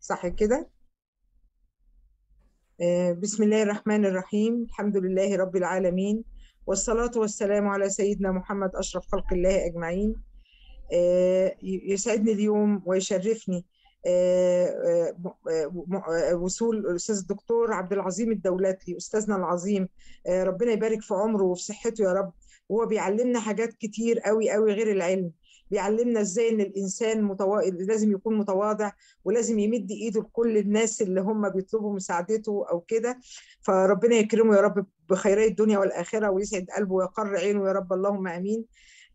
صح كده؟ آه، بسم الله الرحمن الرحيم. الحمد لله رب العالمين والصلاة والسلام على سيدنا محمد أشرف خلق الله أجمعين. آه، يسعدني اليوم ويشرفني آه، وصول الأستاذ الدكتور عبد العظيم الدولاتلي أستاذنا العظيم ربنا يبارك في عمره وفي صحته يا رب. وهو بيعلمنا حاجات كتير قوي قوي غير العلم. بيعلمنا إزاي إن الإنسان متوا... لازم يكون متواضع ولازم يمد إيده لكل الناس اللي هم بيطلبوا مساعدته أو كده. فربنا يكرمه يا رب بخيري الدنيا والآخرة ويسعد قلبه ويقر عينه يا رب. اللهم آمين.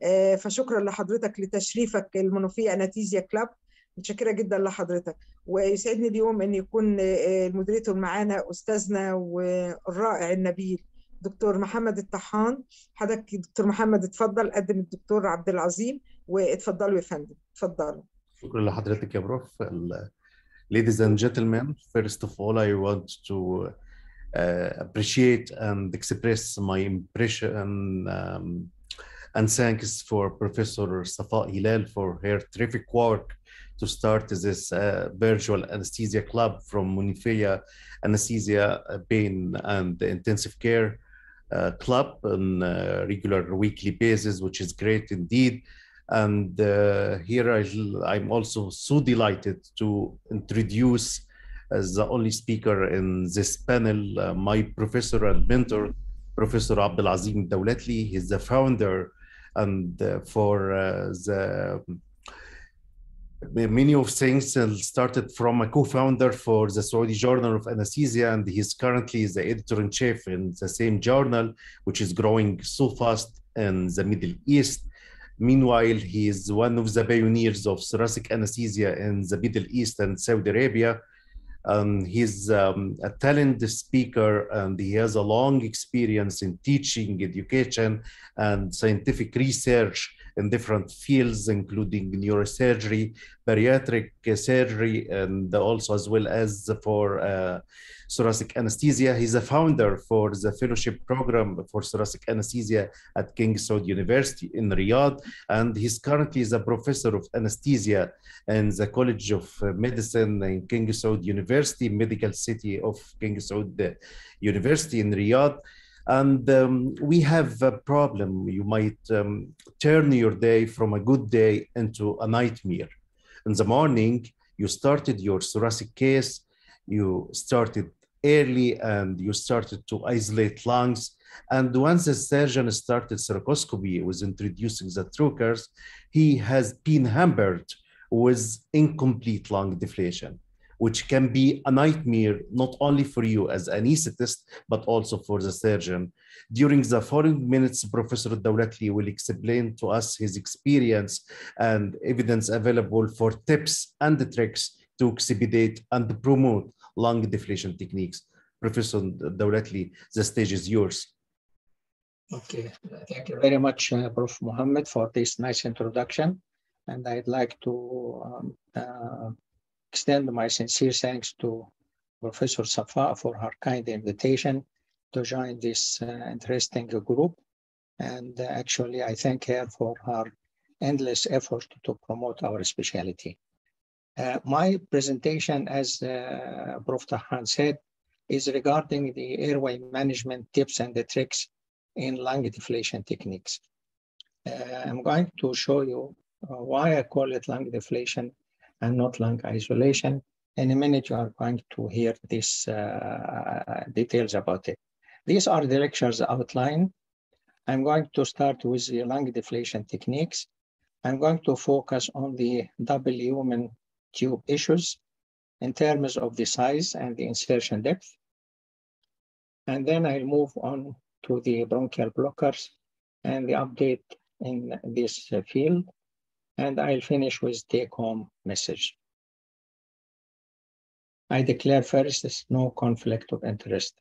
آه، فشكرا لحضرتك لتشريفك المنوفية أناتيزيا كلاب. متشكرة جدا لحضرتك. ويسعدني اليوم إن يكون آه، المودريتور معانا أستاذنا والرائع النبيل دكتور محمد الطحان. حضرتك دكتور محمد اتفضل قدم الدكتور عبد العظيم. واتفضلوا يا فندم اتفضلوا شكرا لحضرتك يا بروف Ladies and gentlemen, first of all, I want to uh, appreciate and express my impression um, and thanks for Professor Safa Hilal for her terrific work to start this uh, virtual anesthesia club from Menoufia Anesthesia Pain and Intensive Care uh, Club on a regular weekly basis, which is great indeed. And uh, here I, I'm also so delighted to introduce as the only speaker in this panel uh, my professor and mentor, Professor Abdelazim Dawlatli. He's the founder and uh, for uh, the many of things uh, started from a co-founder for the Saudi Journal of Anesthesia, and he's currently the editor-in-chief in the same journal, which is growing so fast in the Middle East. Meanwhile, he is one of the pioneers of thoracic anesthesia in the Middle East and Saudi Arabia. Um, he's um, a talented speaker and he has a long experience in teaching, education, and scientific research in different fields, including neurosurgery, bariatric surgery, and also as well as for uh, thoracic anesthesia. He's a founder for the fellowship program for thoracic anesthesia at King Saud University in Riyadh, and he's currently a professor of anesthesia in the College of Medicine in King Saud University, Medical City of King Saud University in Riyadh. And um, we have a problem. You might um, turn your day from a good day into a nightmare. In the morning, you started your thoracic case, you started early and you started to isolate lungs. And once the surgeon started thoracoscopy, was introducing the trocars, he has been hampered with incomplete lung deflation, which can be a nightmare not only for you as an anesthetist, but also for the surgeon. During the following minutes, Professor Dawlatli will explain to us his experience and evidence available for tips and tricks to expedite and promote lung deflation techniques. Professor Dawlatli, the stage is yours. Okay, thank you very much, uh, Prof. Mohammed, for this nice introduction. And I'd like to um, uh, extend my sincere thanks to Professor Safa for her kind invitation to join this uh, interesting group. And uh, actually, I thank her for her endless effort to promote our specialty. Uh, my presentation, as uh, Prof. Tahan said, is regarding the airway management tips and the tricks in lung deflation techniques. Uh, I'm going to show you uh, why I call it lung deflation and not lung isolation. In a minute, you are going to hear these uh, details about it. These are the lectures outline. I'm going to start with the lung deflation techniques. I'm going to focus on the double lumen tube issues in terms of the size and the insertion depth. And then I'll move on to the bronchial blockers and the update in this field. And I'll finish with take home message. I declare first there's no conflict of interest.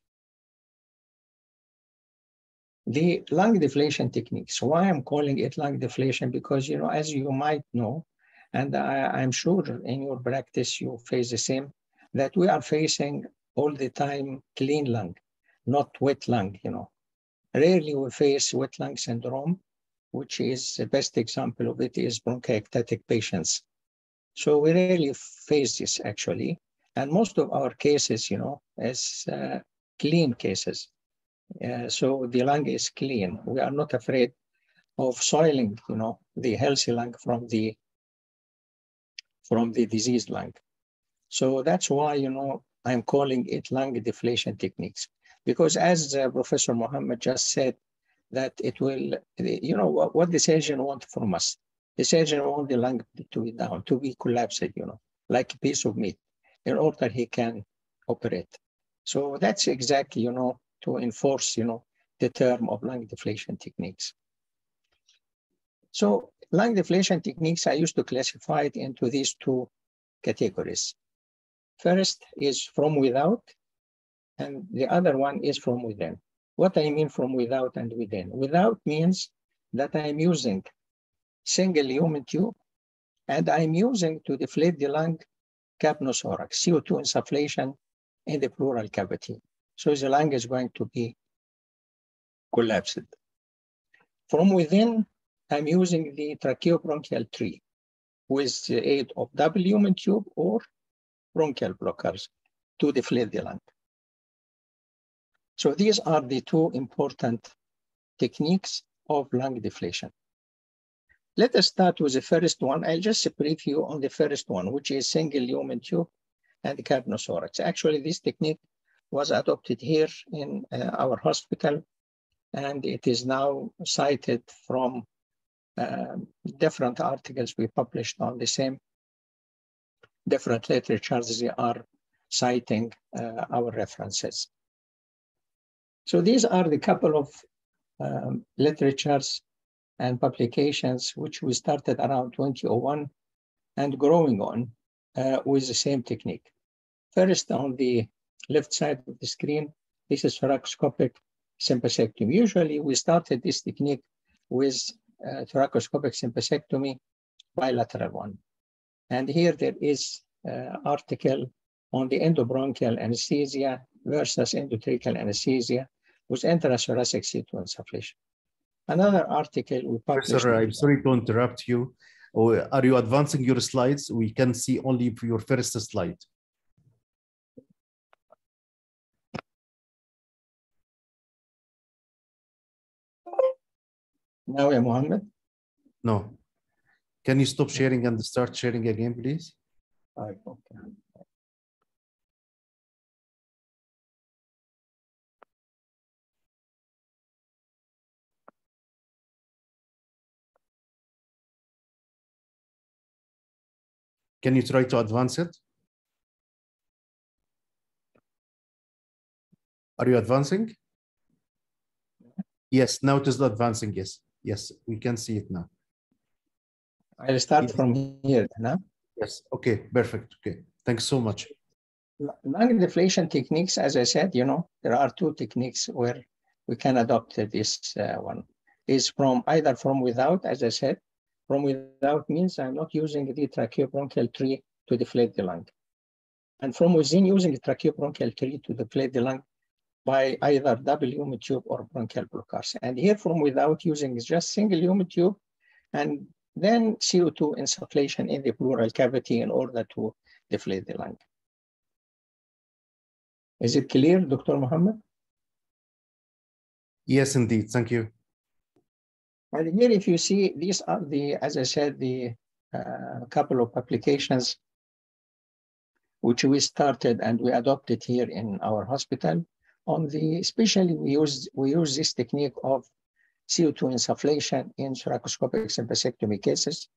The lung deflation techniques, why I'm calling it lung deflation, because, you know, as you might know, and I, am sure in your practice you face the same, that we are facing all the time clean lung, not wet lung, you know. Rarely we face wet lung syndrome, which is the best example of it is bronchiectatic patients. So we rarely face this actually. And most of our cases, you know, is uh, clean cases. Uh, so the lung is clean. We are not afraid of soiling, you know, the healthy lung from the from the diseased lung. So that's why, you know, I'm calling it lung deflation techniques. Because as uh, Professor Mohammed just said, that it will, you know, what, what the surgeon wants from us. The surgeon wants the lung to be down, to be collapsed, you know, like a piece of meat, in order he can operate. So that's exactly, you know, to enforce, you know, the term of lung deflation techniques. So lung deflation techniques, I used to classify it into these two categories. First is from without, and the other one is from within. What I mean from without and within. Without means that I'm using single lumen tube and I'm using to deflate the lung capnothorax, CO2 insufflation in the pleural cavity. So the lung is going to be collapsed. From within, I'm using the tracheobronchial tree with the aid of double lumen tube or bronchial blockers to deflate the lung. So these are the two important techniques of lung deflation. Let us start with the first one. I'll just brief you on the first one, which is single lumen tube and capnothorax. Actually, this technique was adopted here in uh, our hospital, and it is now cited from uh, different articles we published on the same different literatures. Are citing uh, our references. So these are the couple of um, literatures and publications which we started around 2001 and growing on uh, with the same technique. First, on the left side of the screen, this is thoracoscopic sympathectomy. Usually, we started this technique with uh, thoracoscopic sympathectomy, bilateral one. And here there is uh, article on the endobronchial anesthesia versus endotracheal anesthesia with intrathoracic CO2 insufflation. Another article we published. Professor, I'm sorry to interrupt you. Oh, are you advancing your slides? We can see only your first slide. Now, yeah, Mohammed? No. Can you stop sharing and start sharing again, please? okay. Can you try to advance it? Are you advancing? Yes, now it is advancing. Yes, yes, we can see it now. I'll start from here now. Yes, okay, perfect. Okay, thanks so much. Lung deflation techniques, as I said, you know, there are two techniques where we can adopt this uh, one. Is from either from without, as I said, from without means I'm not using the tracheobronchial tree to deflate the lung. And from within, using the tracheobronchial tree to deflate the lung by either double lumen tube or bronchial blockers. And here from without using just single lumen tube and then CO2 insufflation in the pleural cavity in order to deflate the lung. Is it clear, Dr. Mohammed? Yes, indeed. Thank you. And here, if you see, these are the, as I said, the uh, couple of applications which we started and we adopted here in our hospital. On the, especially we use we use this technique of CO2 insufflation in thoracoscopic sympathectomy cases.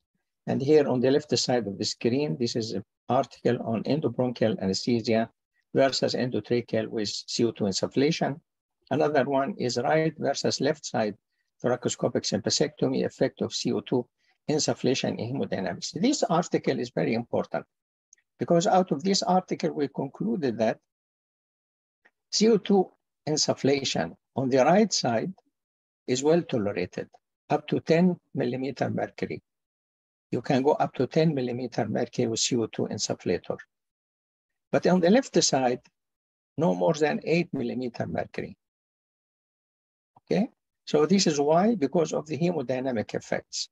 And here on the left side of the screen, this is an article on endobronchial anesthesia versus endotracheal with CO2 insufflation. Another one is right versus left side thoracoscopic sympathectomy effect of CO2 insufflation in hemodynamics. This article is very important because out of this article, we concluded that CO2 insufflation on the right side is well tolerated, up to 10 millimeter mercury. You can go up to 10 millimeter mercury with CO2 insufflator. But on the left side, no more than 8 millimeter mercury. Okay, so this is why, because of the hemodynamic effects.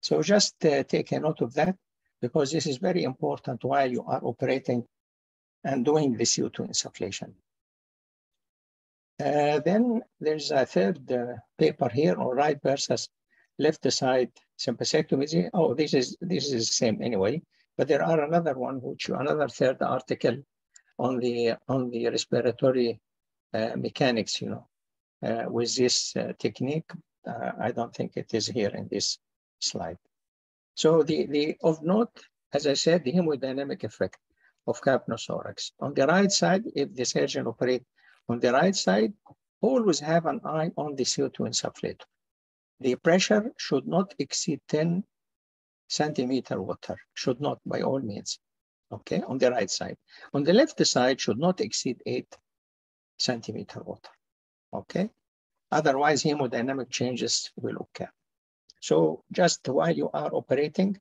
So just uh, take a note of that, because this is very important while you are operating and doing the CO2 insufflation. Uh, then there's a third uh, paper here on right versus left side sympathectomy. Oh, this is this is the same anyway. But there are another one, which another third article on the on the respiratory uh, mechanics, you know, uh, with this uh, technique. I don't think it is here in this slide. So the the of note, as I said, the hemodynamic effect of capnothorax. On the right side, if the surgeon operate on the right side, always have an eye on the CO2 insufflator. The pressure should not exceed 10 centimeter water, should not by all means, okay, on the right side. On the left side, should not exceed eight centimeter water, okay? Otherwise, hemodynamic changes will occur. So just while you are operating,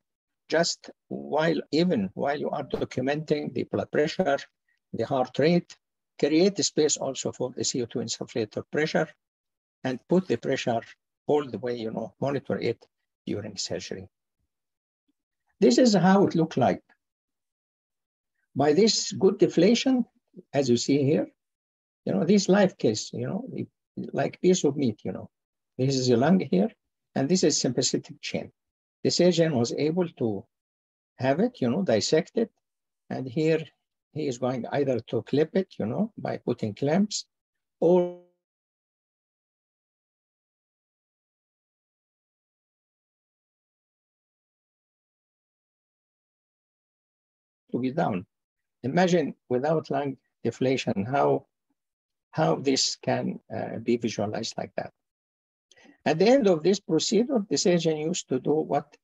just while, even while you are documenting the blood pressure, the heart rate, create the space also for the CO2 insufflator pressure and put the pressure all the way, you know, monitor it during surgery. This is how it looked like. By this good deflation, as you see here, you know, this live case, you know, like piece of meat, you know. This is the lung here, and this is sympathetic chain. The surgeon was able to have it, you know, dissect it, and here he is going either to clip it, you know, by putting clamps, or to be down. Imagine without lung deflation, how, how this can uh, be visualized like that. At the end of this procedure, the surgeon used to do what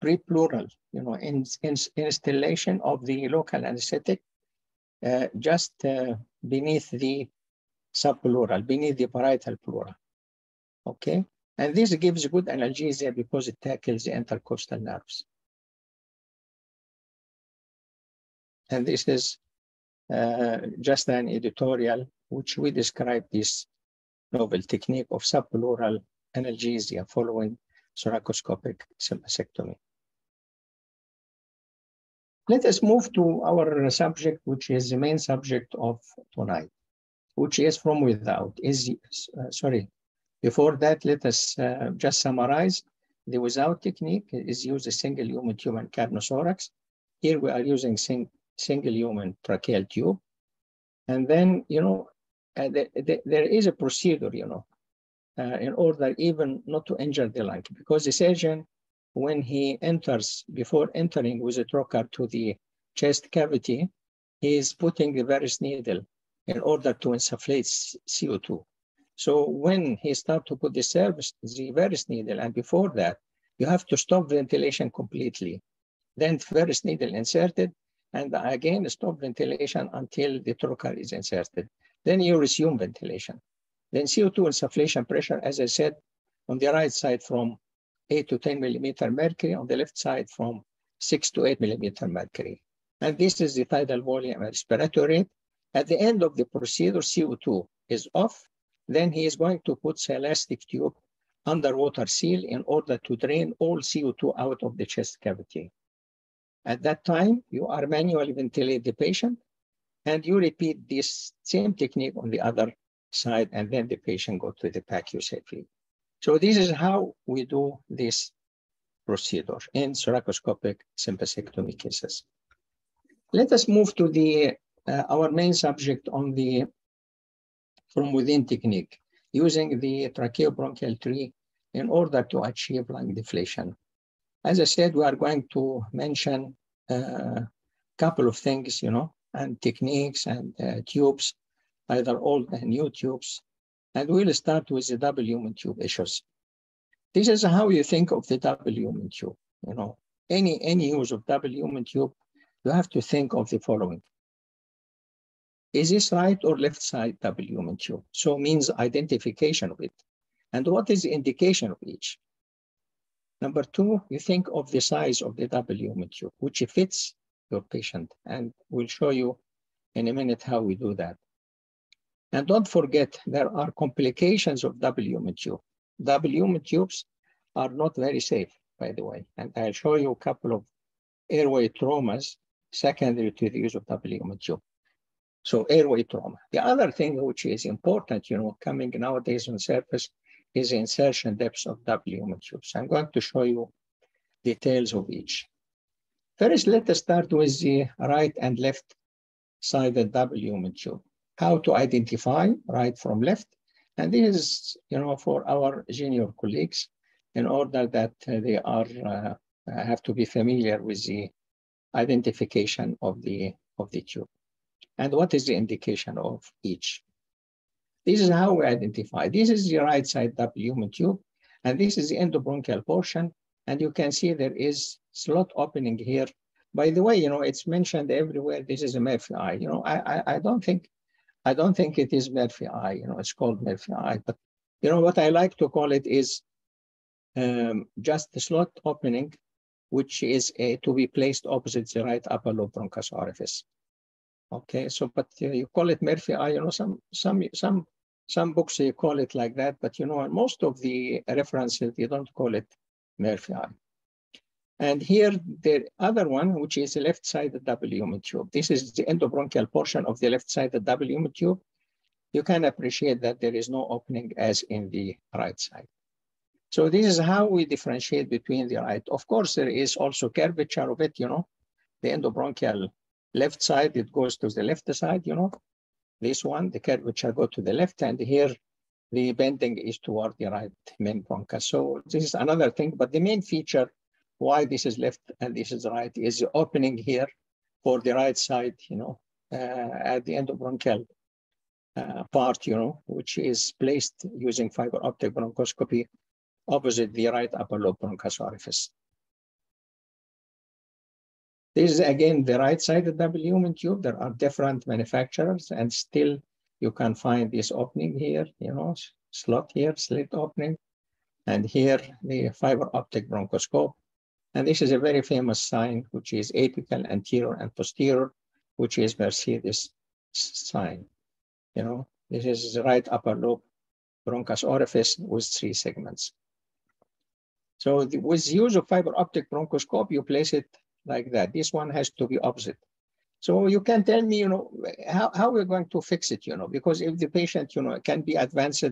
pre-pleural, you know, in, in, installation of the local anesthetic uh, just uh, beneath the subpleural, beneath the parietal pleura. Okay, and this gives good analgesia because it tackles the intercostal nerves. And this is uh, just an editorial which we describe this novel technique of subpleural analgesia following thoracoscopic sympathectomy. Let us move to our subject, which is the main subject of tonight, which is from without. Is uh, sorry. Before that, let us uh, just summarize. The without technique is use a single lumen tube and. Here we are using sing, single lumen tracheal tube. And then, you know, uh, the, the, there is a procedure, you know, uh, in order even not to injure the lung, because the surgeon when he enters, before entering with a trocar to the chest cavity, he is putting the Veress needle in order to insufflate CO2. So when he starts to put the service, the Veress needle, and before that, you have to stop ventilation completely. Then Veress needle inserted, and again stop ventilation until the trocar is inserted. Then you resume ventilation. Then CO2 insufflation pressure, as I said, on the right side from 8 to 10 millimeter mercury, on the left side from 6 to 8 millimeter mercury. And this is the tidal volume and respiratory rate. At the end of the procedure, CO2 is off. Then he is going to put elastic tube underwater seal in order to drain all CO2 out of the chest cavity. At that time, you are manually ventilate the patient and you repeat this same technique on the other side and then the patient go to the PACU safely. So this is how we do this procedure in thoracoscopic sympathectomy cases. Let us move to the uh, our main subject on the from within technique, using the tracheobronchial tree in order to achieve lung deflation. As I said, we are going to mention a uh, couple of things, you know, and techniques and uh, tubes, either old and new tubes, and we'll start with the double lumen tube issues. This is how you think of the double lumen tube. You know, any, any use of double lumen tube, you have to think of the following. Is this right or left side double lumen tube? So means identification of it. And what is the indication of each? Number two, you think of the size of the double lumen tube, which fits your patient. And we'll show you in a minute how we do that. And don't forget, there are complications of lumen tube. Lumen tubes are not very safe, by the way. And I'll show you a couple of airway traumas secondary to the use of lumen tube. So airway trauma. The other thing which is important, you know, coming nowadays on surface is insertion depth of W tubes. I'm going to show you details of each. First, let us start with the right and left sided W tube. How to identify right from left. And this is, you know, for our junior colleagues in order that uh, they are uh, have to be familiar with the identification of the of the tube and what is the indication of each. This is how we identify. This is the right side W tube, and this is the endobronchial portion. And you can see there is slot opening here. By the way, you know, it's mentioned everywhere. This is a eye. You know, I, I, I don't think, I don't think it is Murphy eye. You know, it's called Murphy eye. But you know what I like to call it is um, just the slot opening, which is a, to be placed opposite the right upper lobe bronchus orifice. Okay, so but uh, you call it Murphy eye. You know, some some some some books you call it like that, but you know, most of the references you don't call it Murphy eye. And here the other one, which is the left side of W tube. This is the endobronchial portion of the left side of W tube. You can appreciate that there is no opening as in the right side. So this is how we differentiate between the right. Of course, there is also curvature of it, you know, the endobronchial left side, it goes to the left side, you know, this one, the curvature go to the left, and here the bending is toward the right main bronchus. So this is another thing, but the main feature why this is left and this is right is opening here for the right side, you know, uh, at the endobronchial uh, part, you know, which is placed using fiber optic bronchoscopy opposite the right upper lobe bronchus orifice. This is again the right side of the lumen tube. There are different manufacturers and still you can find this opening here, you know, slot here, slit opening. And here the fiber optic bronchoscope. And this is a very famous sign, which is apical, anterior, and posterior, which is Mercedes sign. You know, this is the right upper lobe bronchus orifice with three segments. So the, with use of fiber optic bronchoscope, you place it like that. This one has to be opposite. So you can tell me, you know, how, how we're going to fix it, you know, because if the patient, you know, can be advanced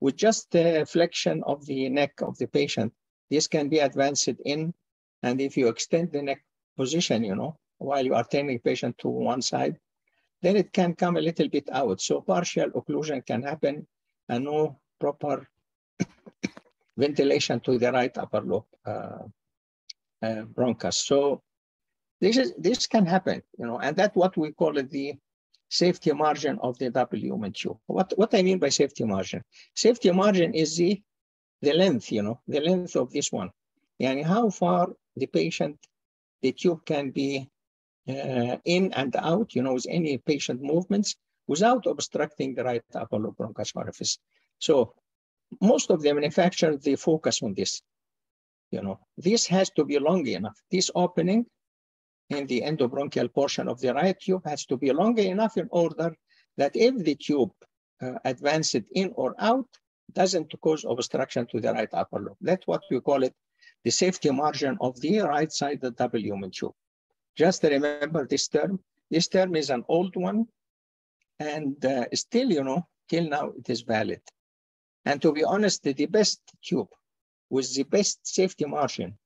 with just the flexion of the neck of the patient, this can be advanced in. And if you extend the neck position, you know, while you are turning patient to one side, then it can come a little bit out. So partial occlusion can happen and no proper ventilation to the right upper lobe uh, uh, bronchus. So this is this can happen, you know, and that's what we call it the safety margin of the W tube. What what I mean by safety margin? Safety margin is the the length, you know, the length of this one, and how far the patient the tube can be uh, in and out, you know, with any patient movements without obstructing the right upper lobe bronchus orifice. So most of the manufacturers they focus on this. You know, this has to be long enough. This opening in the endobronchial portion of the right tube has to be long enough in order that if the tube uh, advances in or out, doesn't cause obstruction to the right upper lobe. That's what we call it, the safety margin of the right the W tube. Just remember this term. This term is an old one, and uh, still, you know, till now it is valid. And to be honest, the best tube with the best safety margin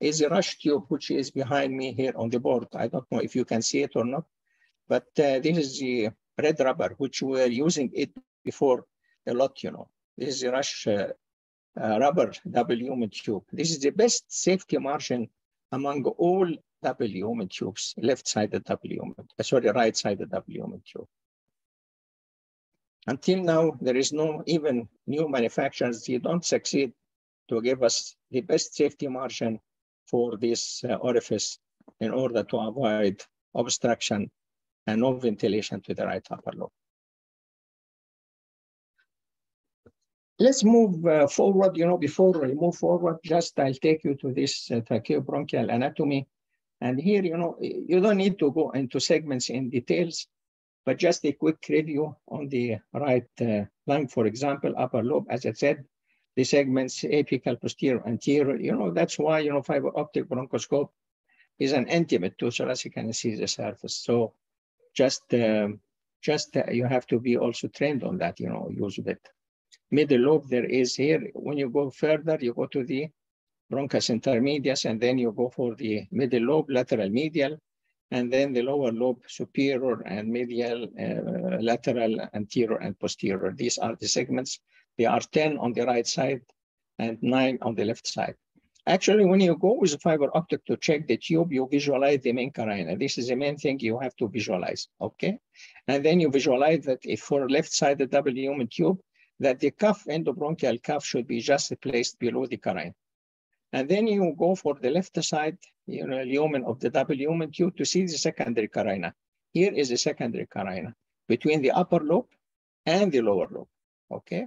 is a rush tube, which is behind me here on the board. I don't know if you can see it or not, but uh, this is the red rubber, which we were using it before a lot, you know. This is the rush uh, uh, rubber W tube. This is the best safety margin among all W tubes, left-sided W, uh, sorry, right-sided W tube. Until now, there is no even new manufacturers, they don't succeed to give us the best safety margin for this uh, orifice in order to avoid obstruction and no ventilation to the right upper lobe. Let's move uh, forward, you know, before we move forward, just I'll take you to this uh, tracheobronchial anatomy. And here, you know, you don't need to go into segments in details, but just a quick review on the right uh, lung, for example, upper lobe, as I said, the segments apical, posterior, anterior. You know, that's why, you know, fiber optic bronchoscope is an intimate to thoracic anesthesia surface. So just um, just uh, you have to be also trained on that, you know, use of it. Middle lobe there is here. When you go further, you go to the bronchus intermedius, and then you go for the middle lobe, lateral medial, and then the lower lobe, superior and medial, uh, lateral, anterior, and posterior. These are the segments. There are 10 on the right side and nine on the left side. Actually, when you go with a fiber optic to check the tube, you visualize the main carina. This is the main thing you have to visualize, okay? And then you visualize that if for left side the double lumen tube, that the cuff, endobronchial cuff should be just placed below the carina. And then you go for the left side, you know, lumen of the double lumen tube to see the secondary carina. Here is the secondary carina between the upper lobe and the lower lobe, okay?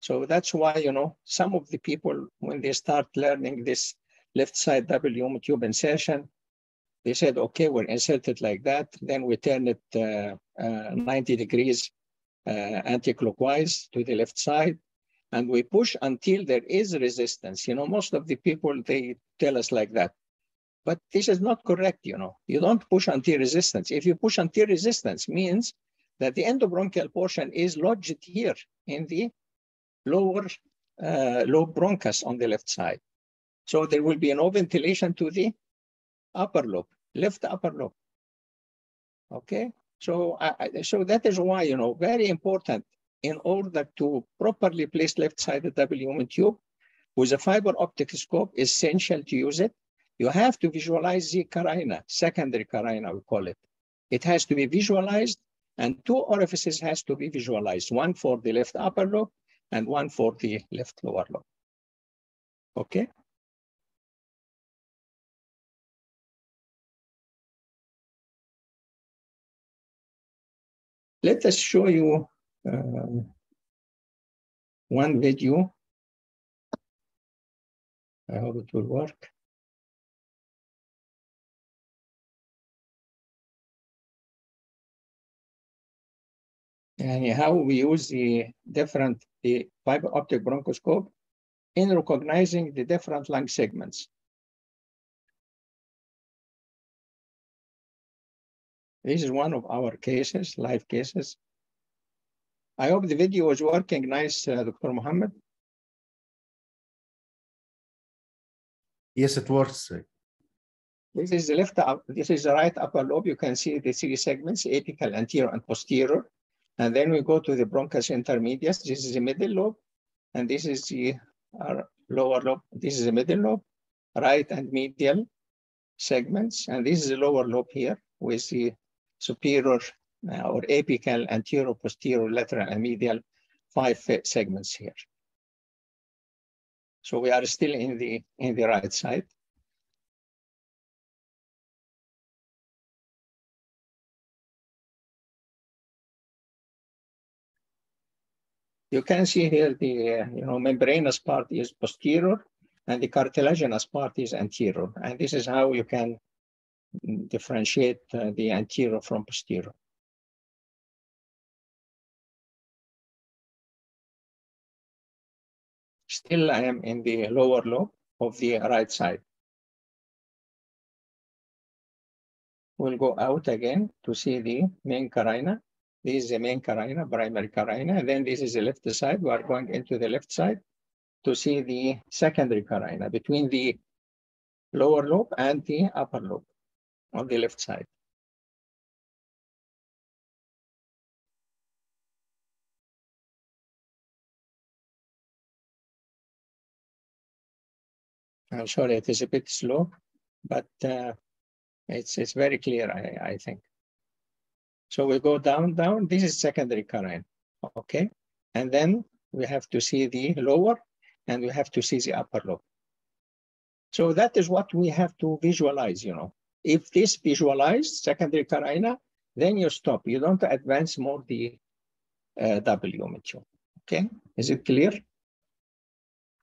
So that's why, you know, some of the people, when they start learning this left side double lumen tube insertion, they said, okay, we'll insert it like that. Then we turn it uh, uh, 90 degrees anti-clockwise to the left side. And we push until there is resistance. You know, most of the people, they tell us like that. But this is not correct, you know. You don't push until resistance. If you push until resistance means that the endobronchial portion is lodged here in the lower uh, lobe bronchus on the left side. So there will be no ventilation to the upper lobe, left upper lobe. Okay, so so that is why you know very important in order to properly place left-sided double lumen tube with a fiber optic scope, essential to use it. You have to visualize the carina, secondary carina, we call it. It has to be visualized, and two orifices has to be visualized, one for the left upper lobe and one for the left lower lobe. Okay? Let us show you uh, one video. I hope it will work. and how we use the different the fiber optic bronchoscope in recognizing the different lung segments. This is one of our cases, live cases. I hope the video is working nice, uh, Dr. Mohammed. Yes, it works. This is the left, up, this is the right upper lobe. You can see the three segments, apical, anterior, and posterior. And then we go to the bronchus intermedius. This is the middle lobe. And this is the uh, lower lobe. This is the middle lobe, right and medial segments. And this is the lower lobe here with the superior uh, or apical, anterior, posterior, lateral, and medial five segments here. So we are still in the in the right side. You can see here the uh, you know membranous part is posterior and the cartilaginous part is anterior. And this is how you can differentiate uh, the anterior from posterior. Still, I am in the lower lobe of the right side. We'll go out again to see the main carina. This is the main carina, primary carina. And then this is the left side. We are going into the left side to see the secondary carina between the lower lobe and the upper lobe on the left side. I'm sorry, it is a bit slow, but uh, it's, it's very clear, I, I think. So we go down, down. This is secondary carina, okay? And then we have to see the lower and we have to see the upper lobe. So that is what we have to visualize, you know. If this visualized secondary carina, then you stop. You don't advance more the uh, W mature. Okay, is it clear?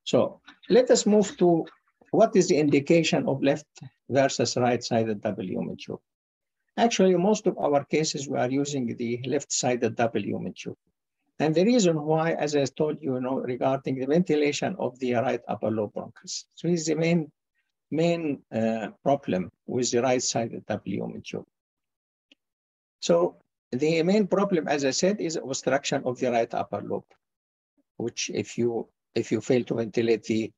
So let us move to what is the indication of left versus right-sided W mature. Actually, most of our cases, we are using the left-sided W tube. And the reason why, as I told you, you know, regarding the ventilation of the right upper lobe bronchus. So it's the main, main uh, problem with the right-sided tube. So the main problem, as I said, is obstruction of the right upper lobe, which if you if you fail to ventilate the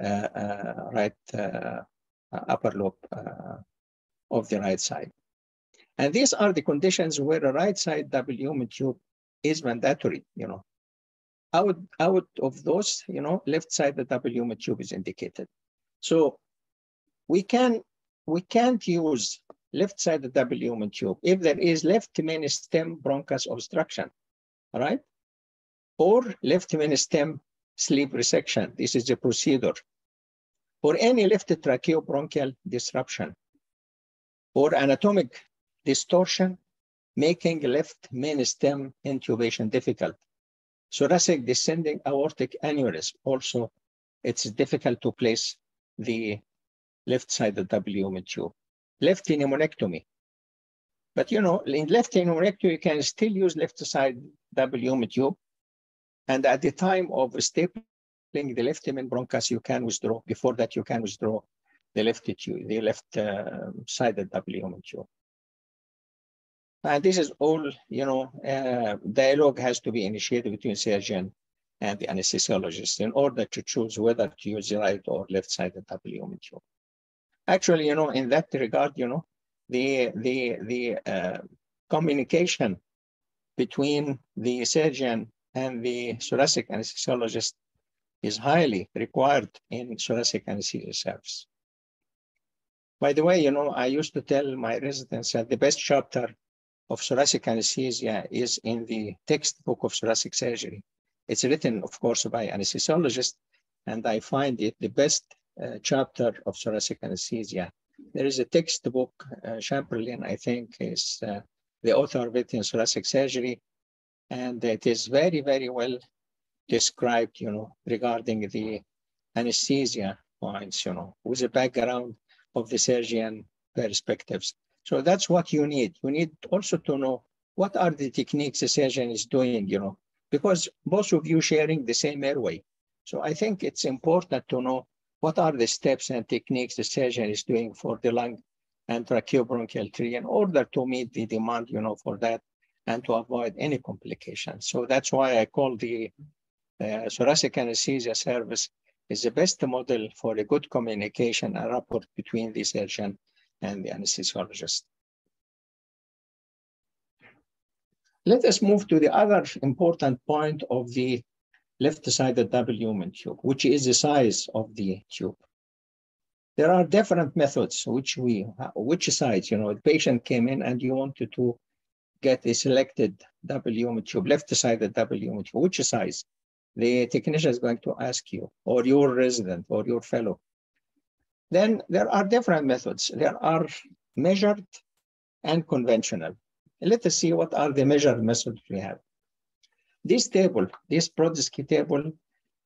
uh, uh, right uh, upper lobe uh, of the right side. And these are the conditions where a right side W tube is mandatory, you know. Out, out of those, you know, left side the W tube is indicated. So we can we can't use left side of W tube if there is left main stem bronchus obstruction, right? Or left main stem sleeve resection. This is a procedure. Or any left tracheobronchial disruption or anatomic distortion making left main stem intubation difficult. Thoracic descending aortic aneurysm also, it's difficult to place the left side of W tube. Left pneumonectomy. But you know, in left pneumonectomy, you can still use left side W tube. And at the time of stapling the left bronchus, you can withdraw. Before that, you can withdraw the left tube, the left uh, sided W tube. And this is all, you know, uh, dialogue has to be initiated between surgeon and the anesthesiologist in order to choose whether to use the right or left sided W tube. Actually, you know, in that regard, you know, the the the uh, communication between the surgeon and the thoracic anesthesiologist is highly required in thoracic anesthesia service. By the way, you know, I used to tell my residents that the best chapter of thoracic anesthesia is in the textbook of thoracic surgery. It's written, of course, by anesthesiologists, and I find it the best uh, chapter of thoracic anesthesia. There is a textbook, uh, Chamberlain, I think, is uh, the author of it in thoracic surgery, and it is very, very well described, you know, regarding the anesthesia points, you know, with the background of the surgeon perspectives. So that's what you need. You need also to know what are the techniques the surgeon is doing, you know, because both of you sharing the same airway. So I think it's important to know what are the steps and techniques the surgeon is doing for the lung and tracheobronchial tree in order to meet the demand, you know, for that and to avoid any complications. So that's why I call the uh, thoracic anesthesia service is the best model for a good communication and rapport between the surgeon and the anesthesiologist. Let us move to the other important point of the left-sided double lumen tube, which is the size of the tube. There are different methods which we, which size, you know, the patient came in and you wanted to get a selected double lumen tube, left-sided double lumen tube, which size? The technician is going to ask you, or your resident, or your fellow. Then there are different methods. There are measured and conventional. Let us see what are the measured methods we have. This table, this Brodsky table,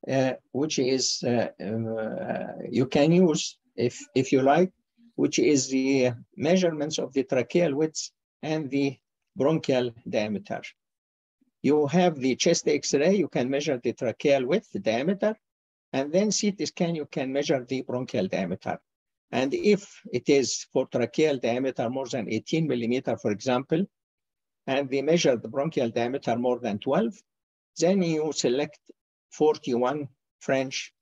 uh, which is uh, uh, you can use if if you like, which is the measurements of the tracheal width and the bronchial diameter. You have the chest X-ray, you can measure the tracheal width, the diameter, and then CT scan, you can measure the bronchial diameter. And if it is for tracheal diameter more than 18 millimeter, for example, and we measure the bronchial diameter more than 12, then you select 41 French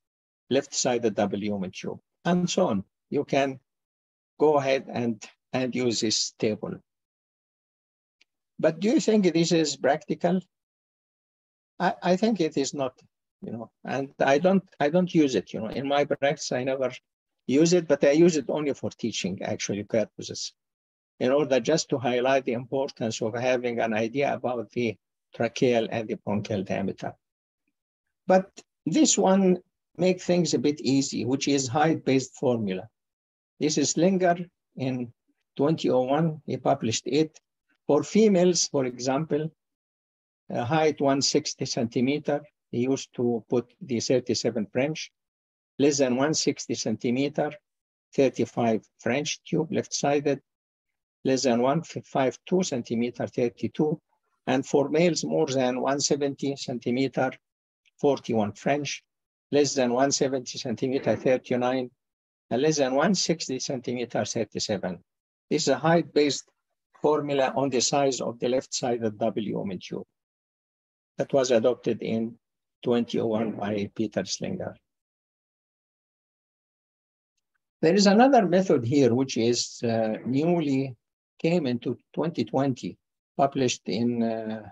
left-sided W tube, and so on. You can go ahead and, and use this table. But do you think this is practical? I, I think it is not, you know, and I don't I don't use it, you know. In my practice, I never use it, but I use it only for teaching actually purposes in order just to highlight the importance of having an idea about the tracheal and the bronchial diameter. But this one make things a bit easy, which is height-based formula. This is Slinger in 2001, he published it. For females, for example, uh, height 160 centimeter, he used to put the 37 French, less than 160 centimeter, 35 French tube, left-sided, less than 152 centimeter, 32, and for males more than 170 centimeter, 41 French, less than 170 centimeter, 39, and less than 160 centimeter, 37. This is a height-based formula on the size of the left side of W tube. That was adopted in 2001 by Peter Slinger. There is another method here, which is uh, newly came into 2020, published in uh,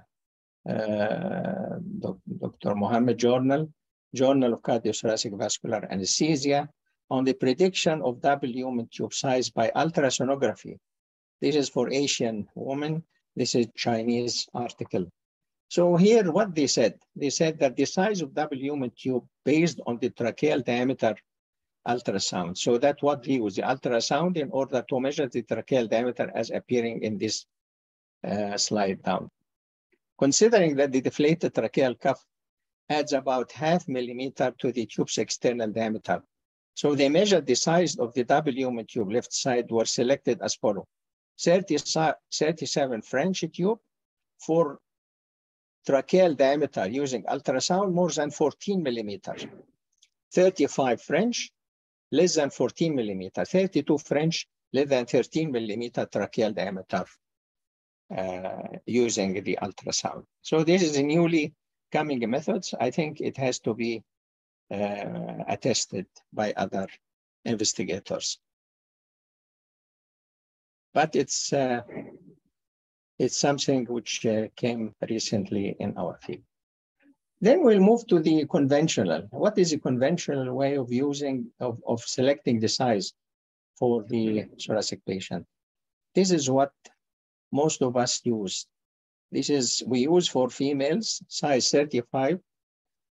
uh, Dr. Mohammed Journal, Journal of Cardiothoracic Vascular Anesthesia, on the prediction of W tube size by ultrasonography. This is for Asian women. This is Chinese article. So here, what they said, they said that the size of W tube based on the tracheal diameter ultrasound. So that's what we use, the ultrasound in order to measure the tracheal diameter as appearing in this uh, slide down. Considering that the deflated tracheal cuff adds about half millimeter to the tube's external diameter. So they measured the size of the W tube left side were selected as follow. 30, 37 French tube for tracheal diameter using ultrasound more than 14 millimeters. 35 French, less than 14 millimeter. 32 French, less than 13 millimeter tracheal diameter uh, using the ultrasound. So this is a newly coming methods. I think it has to be uh, attested by other investigators. But it's uh, it's something which uh, came recently in our field. Then we'll move to the conventional. What is a conventional way of using, of, of selecting the size for the thoracic patient? This is what most of us use. This is, we use for females, size 35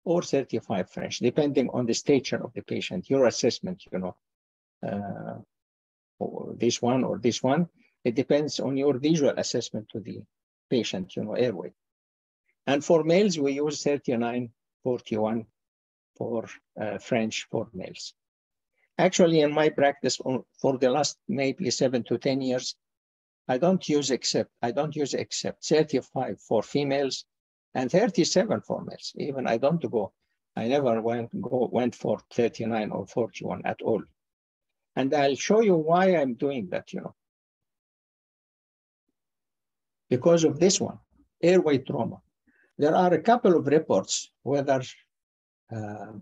or 35 French, depending on the stature of the patient, your assessment, you know, uh, or this one or this one. It depends on your visual assessment to the patient, you know, airway. And for males, we use 39, 41 for uh, French for males. Actually, in my practice for the last maybe seven to 10 years, I don't use except, I don't use except 35 for females and 37 for males. Even I don't go, I never went, go, went for 39 or 41 at all. And I'll show you why I'm doing that, you know. Because of this one, airway trauma. There are a couple of reports, whether uh,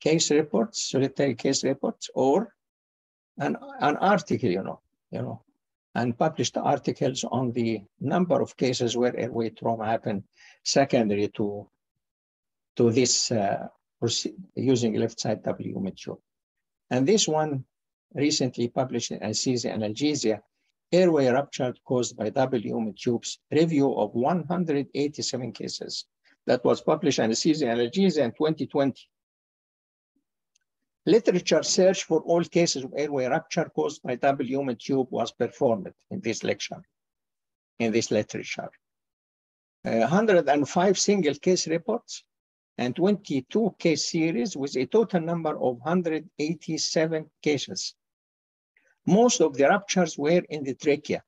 case reports, solitary case reports, or an, an article, you know, you know, and published articles on the number of cases where airway trauma happened secondary to, to this uh, using left side W mature. And this one recently published in Anesthesia and Analgesia, airway rupture caused by W tubes, review of 187 cases. That was published in Anesthesia and Analgesia in 2020. Literature search for all cases of airway rupture caused by W tube was performed in this lecture, in this literature. Uh, 105 single case reports and 22 case series with a total number of 187 cases. Most of the ruptures were in the trachea,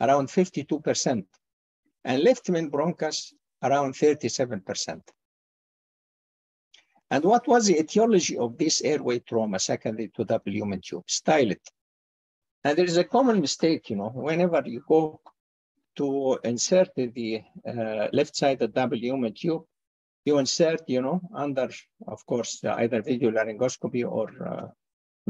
around 52%, and left main bronchus, around 37%. And what was the etiology of this airway trauma secondary to W tube? Stylet. And there is a common mistake, you know, whenever you go to insert the uh, left side of W tube, you insert, you know, under, of course, either video laryngoscopy or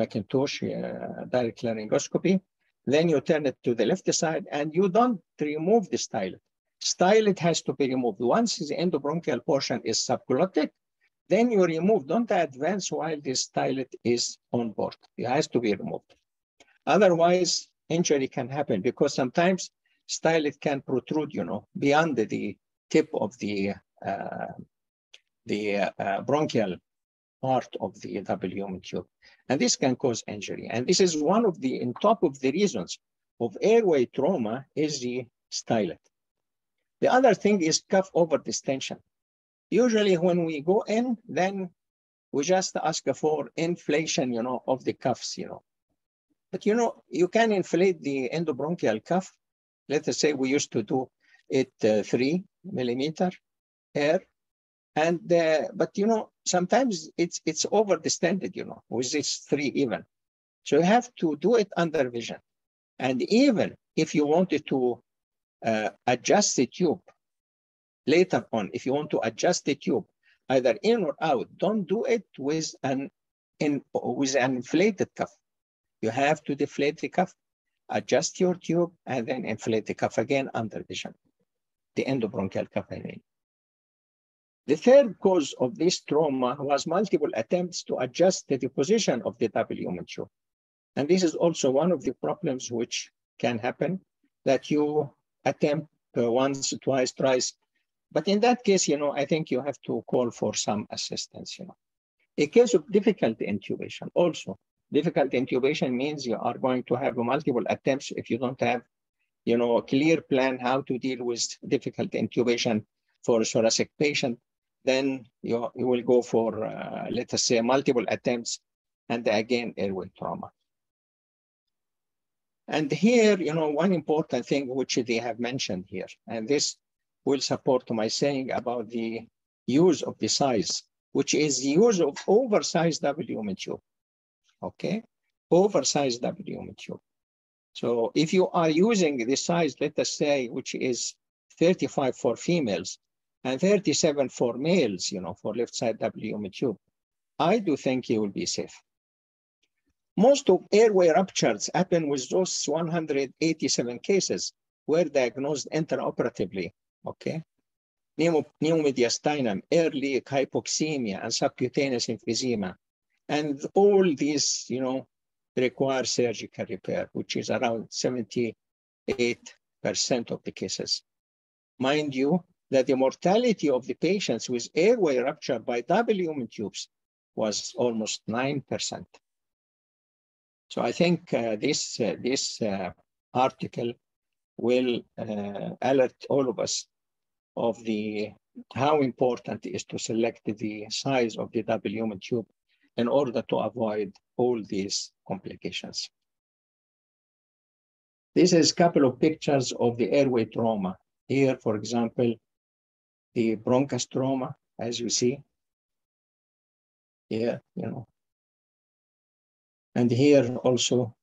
Macintosh uh, direct laryngoscopy. Then you turn it to the left side and you don't remove the stylet. Stylet has to be removed. Once the endobronchial portion is subglottic, then you remove, don't advance while the stylet is on board. It has to be removed. Otherwise, injury can happen because sometimes stylet can protrude, you know, beyond the tip of the uh, the uh, bronchial part of the W tube. And this can cause injury. And this is one of the, in top of the reasons of airway trauma is the stylet. The other thing is cuff over distension. Usually when we go in, then we just ask for inflation, you know, of the cuffs, you know. But you know, you can inflate the endobronchial cuff. Let us say we used to do it uh, three millimeter air. And, uh, but you know, sometimes it's, it's over distended, you know, with this three even. So you have to do it under vision. And even if you wanted to uh, adjust the tube later on, if you want to adjust the tube either in or out, don't do it with an in with an inflated cuff. You have to deflate the cuff, adjust your tube, and then inflate the cuff again under vision, the endobronchial cuff, I mean. The third cause of this trauma was multiple attempts to adjust the position of the W tube. And this is also one of the problems which can happen that you attempt uh, once, twice, thrice. But in that case, you know, I think you have to call for some assistance, you know. A case of difficult intubation also. Difficult intubation means you are going to have multiple attempts if you don't have, you know, a clear plan how to deal with difficult intubation for a thoracic patient. Then you, you will go for, uh, let us say, multiple attempts and again, airway trauma. And here, you know, one important thing which they have mentioned here, and this will support my saying about the use of the size, which is the use of oversized W tube. Okay, oversized W tube. So if you are using the size, let us say, which is 35 for females and 37 for males, you know, for left side W tube, I do think you will be safe. Most of airway ruptures happen with those 187 cases were diagnosed intraoperatively, okay? Pneumomediastinum, early hypoxemia, and subcutaneous emphysema. And all these, you know, require surgical repair, which is around 78% of the cases. Mind you, that the mortality of the patients with airway rupture by W tubes was almost 9%. So I think uh, this, uh, this uh, article will uh, alert all of us of the how important it is to select the size of the W tube in order to avoid all these complications. This is a couple of pictures of the airway trauma. Here, for example, the bronchostroma, as you see. Here, you know, and here also,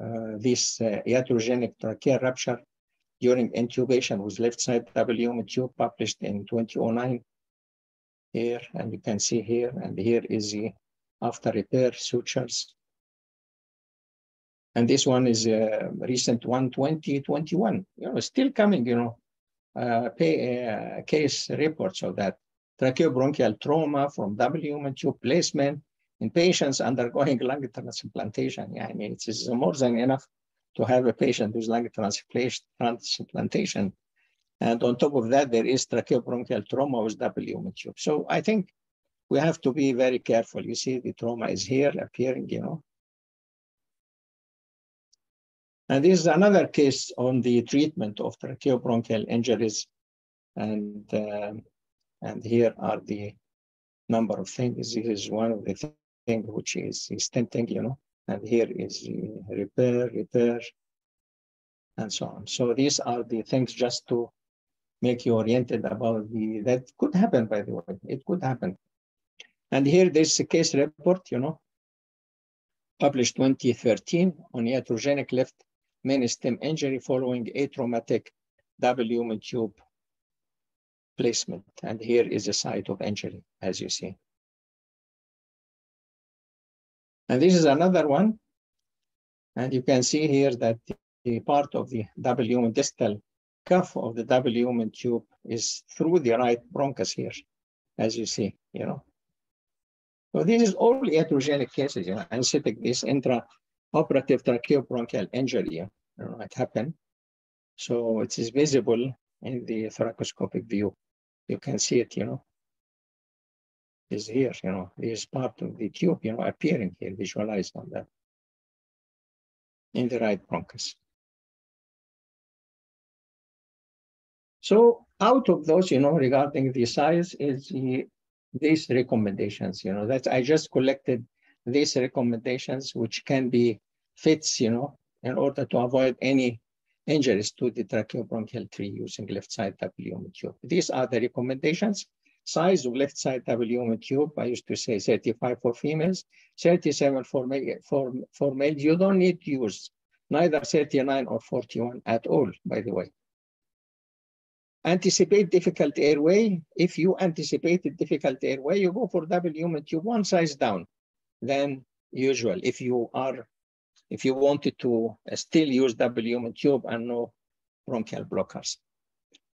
uh, this uh, iatrogenic tracheal rupture during intubation with left side W tube published in 2009 here, and you can see here, and here is the after repair sutures. And this one is a recent one, 2021, you know, still coming, you know, uh, pay, uh, case reports of that. Tracheobronchial trauma from W tube placement, in patients undergoing lung transplantation. Yeah, I mean, it is more than enough to have a patient who's lung transplantation. And on top of that, there is tracheobronchial trauma with W tube. So I think we have to be very careful. You see, the trauma is here appearing, you know. And this is another case on the treatment of tracheobronchial injuries. And, uh, and here are the number of things. This is one of the thing which is stenting, you know, and here is repair, repair, and so on. So these are the things just to make you oriented about the, that could happen, by the way, it could happen. And here there's a case report, you know, published 2013 on iatrogenic left main stem injury following atraumatic W tube placement. And here is the site of injury, as you see. And this is another one. And you can see here that the part of the W distal cuff of the W tube is through the right bronchus here, as you see, you know. So this is all iatrogenic cases, you know, anesthetic, this intraoperative tracheobronchial injury, you know, it happened. So it is visible in the thoracoscopic view. You can see it, you know is here, you know, is part of the tube, you know, appearing here, visualized on that in the right bronchus. So out of those, you know, regarding the size is the, these recommendations, you know, that I just collected these recommendations, which can be fits, you know, in order to avoid any injuries to the tracheobronchial tree using left side W tube. These are the recommendations size of left side W tube, I used to say 35 for females, 37 for, for, for males. You don't need to use neither 39 or 41 at all, by the way. Anticipate difficult airway. If you anticipate difficult airway, you go for lumen tube, one size down than usual. If you are, if you wanted to uh, still use lumen tube and no bronchial blockers.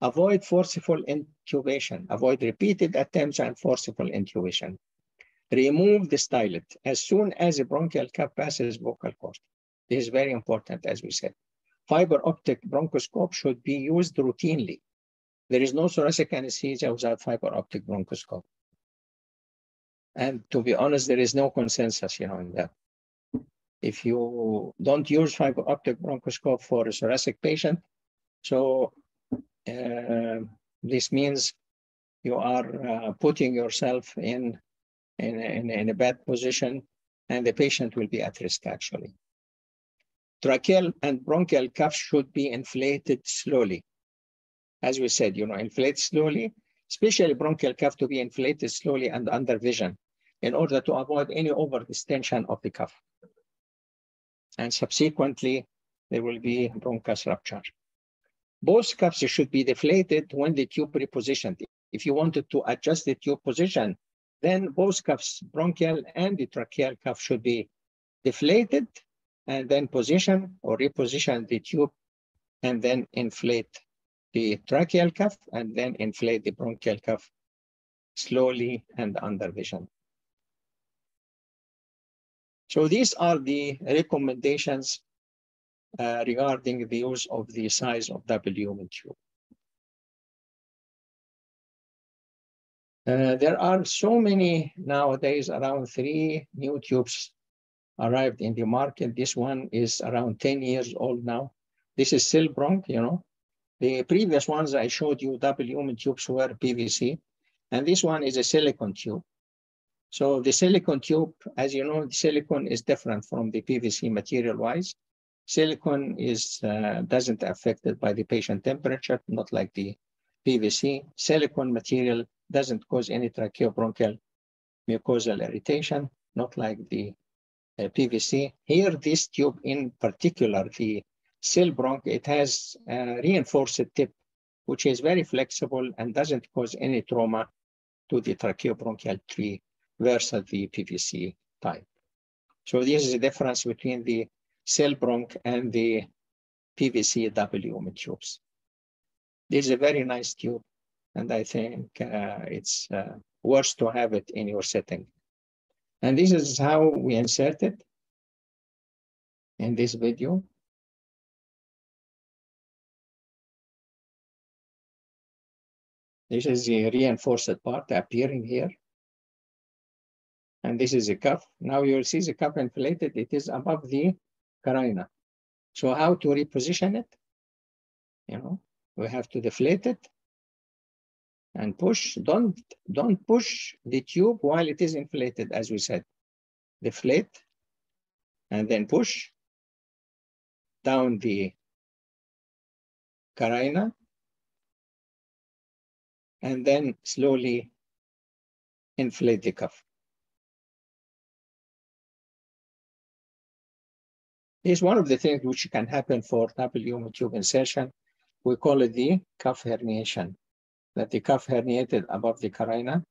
Avoid forceful intubation. Avoid repeated attempts and forceful intubation. Remove the stylet as soon as the bronchial cap passes vocal cord. This is very important, as we said. Fiber optic bronchoscope should be used routinely. There is no thoracic anesthesia without fiber optic bronchoscope. And to be honest, there is no consensus, you know, in that. If you don't use fiber optic bronchoscope for a thoracic patient, so uh, this means you are uh, putting yourself in, in, in, in, a bad position and the patient will be at risk actually. Tracheal and bronchial cuffs should be inflated slowly. As we said, you know, inflate slowly, especially bronchial cuff to be inflated slowly and under vision in order to avoid any over distension of the cuff. And subsequently, there will be bronchus rupture. Both cuffs should be deflated when the tube repositioned. If you wanted to adjust the tube position, then both cuffs, bronchial and the tracheal cuff should be deflated and then position or reposition the tube and then inflate the tracheal cuff and then inflate the bronchial cuff slowly and under vision. So these are the recommendations uh, regarding the use of the size of lumen tube. Uh, there are so many nowadays, around three new tubes arrived in the market. This one is around 10 years old now. This is Silbronc, you know. The previous ones I showed you, lumen tubes were PVC, and this one is a silicon tube. So the silicon tube, as you know, the silicon is different from the PVC material-wise. Silicon is uh, doesn't affected by the patient temperature, not like the PVC. Silicon material doesn't cause any tracheobronchial mucosal irritation, not like the uh, PVC. Here, this tube in particular, the Silbronc, it has a reinforced tip, which is very flexible and doesn't cause any trauma to the tracheobronchial tree versus the PVC type. So this is the difference between the Silbronc and the PVC W tubes. This is a very nice tube, and I think uh, it's uh, worth to have it in your setting. And this is how we insert it in this video. This is the reinforced part appearing here. And this is the cuff. Now you'll see the cuff inflated. It is above the carina. So how to reposition it? You know, we have to deflate it and push. Don't, don't push the tube while it is inflated, as we said. Deflate and then push down the carina and then slowly inflate the cuff. Is one of the things which can happen for double tube insertion. We call it the cuff herniation, that the cuff herniated above the carina.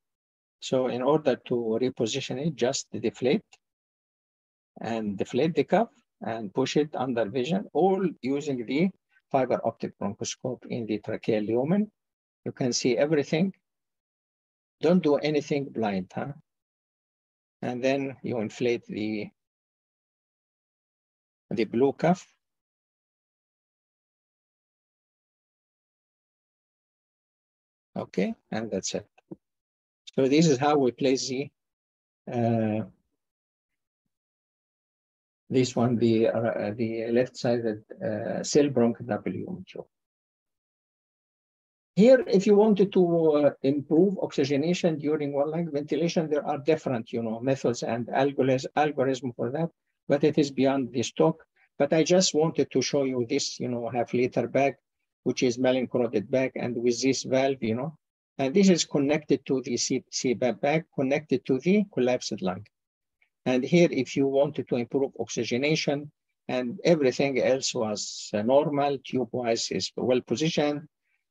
So in order to reposition it, just deflate and deflate the cuff and push it under vision, all using the fiber optic bronchoscope in the tracheal lumen. You can see everything. Don't do anything blind, huh? And then you inflate the the blue cuff. Okay, and that's it. So this is how we place the uh, this one, the uh, the left-sided uh, Silbronc W tube. Here, if you wanted to uh, improve oxygenation during one-lung ventilation, there are different, you know, methods and algorithm, algorithm for that but it is beyond this talk. But I just wanted to show you this, you know, half liter bag, which is Mallinckrodt bag, and with this valve, you know, and this is connected to the CPAP bag, connected to the collapsed lung. And here, if you wanted to improve oxygenation, and everything else was uh, normal, tube-wise is well positioned,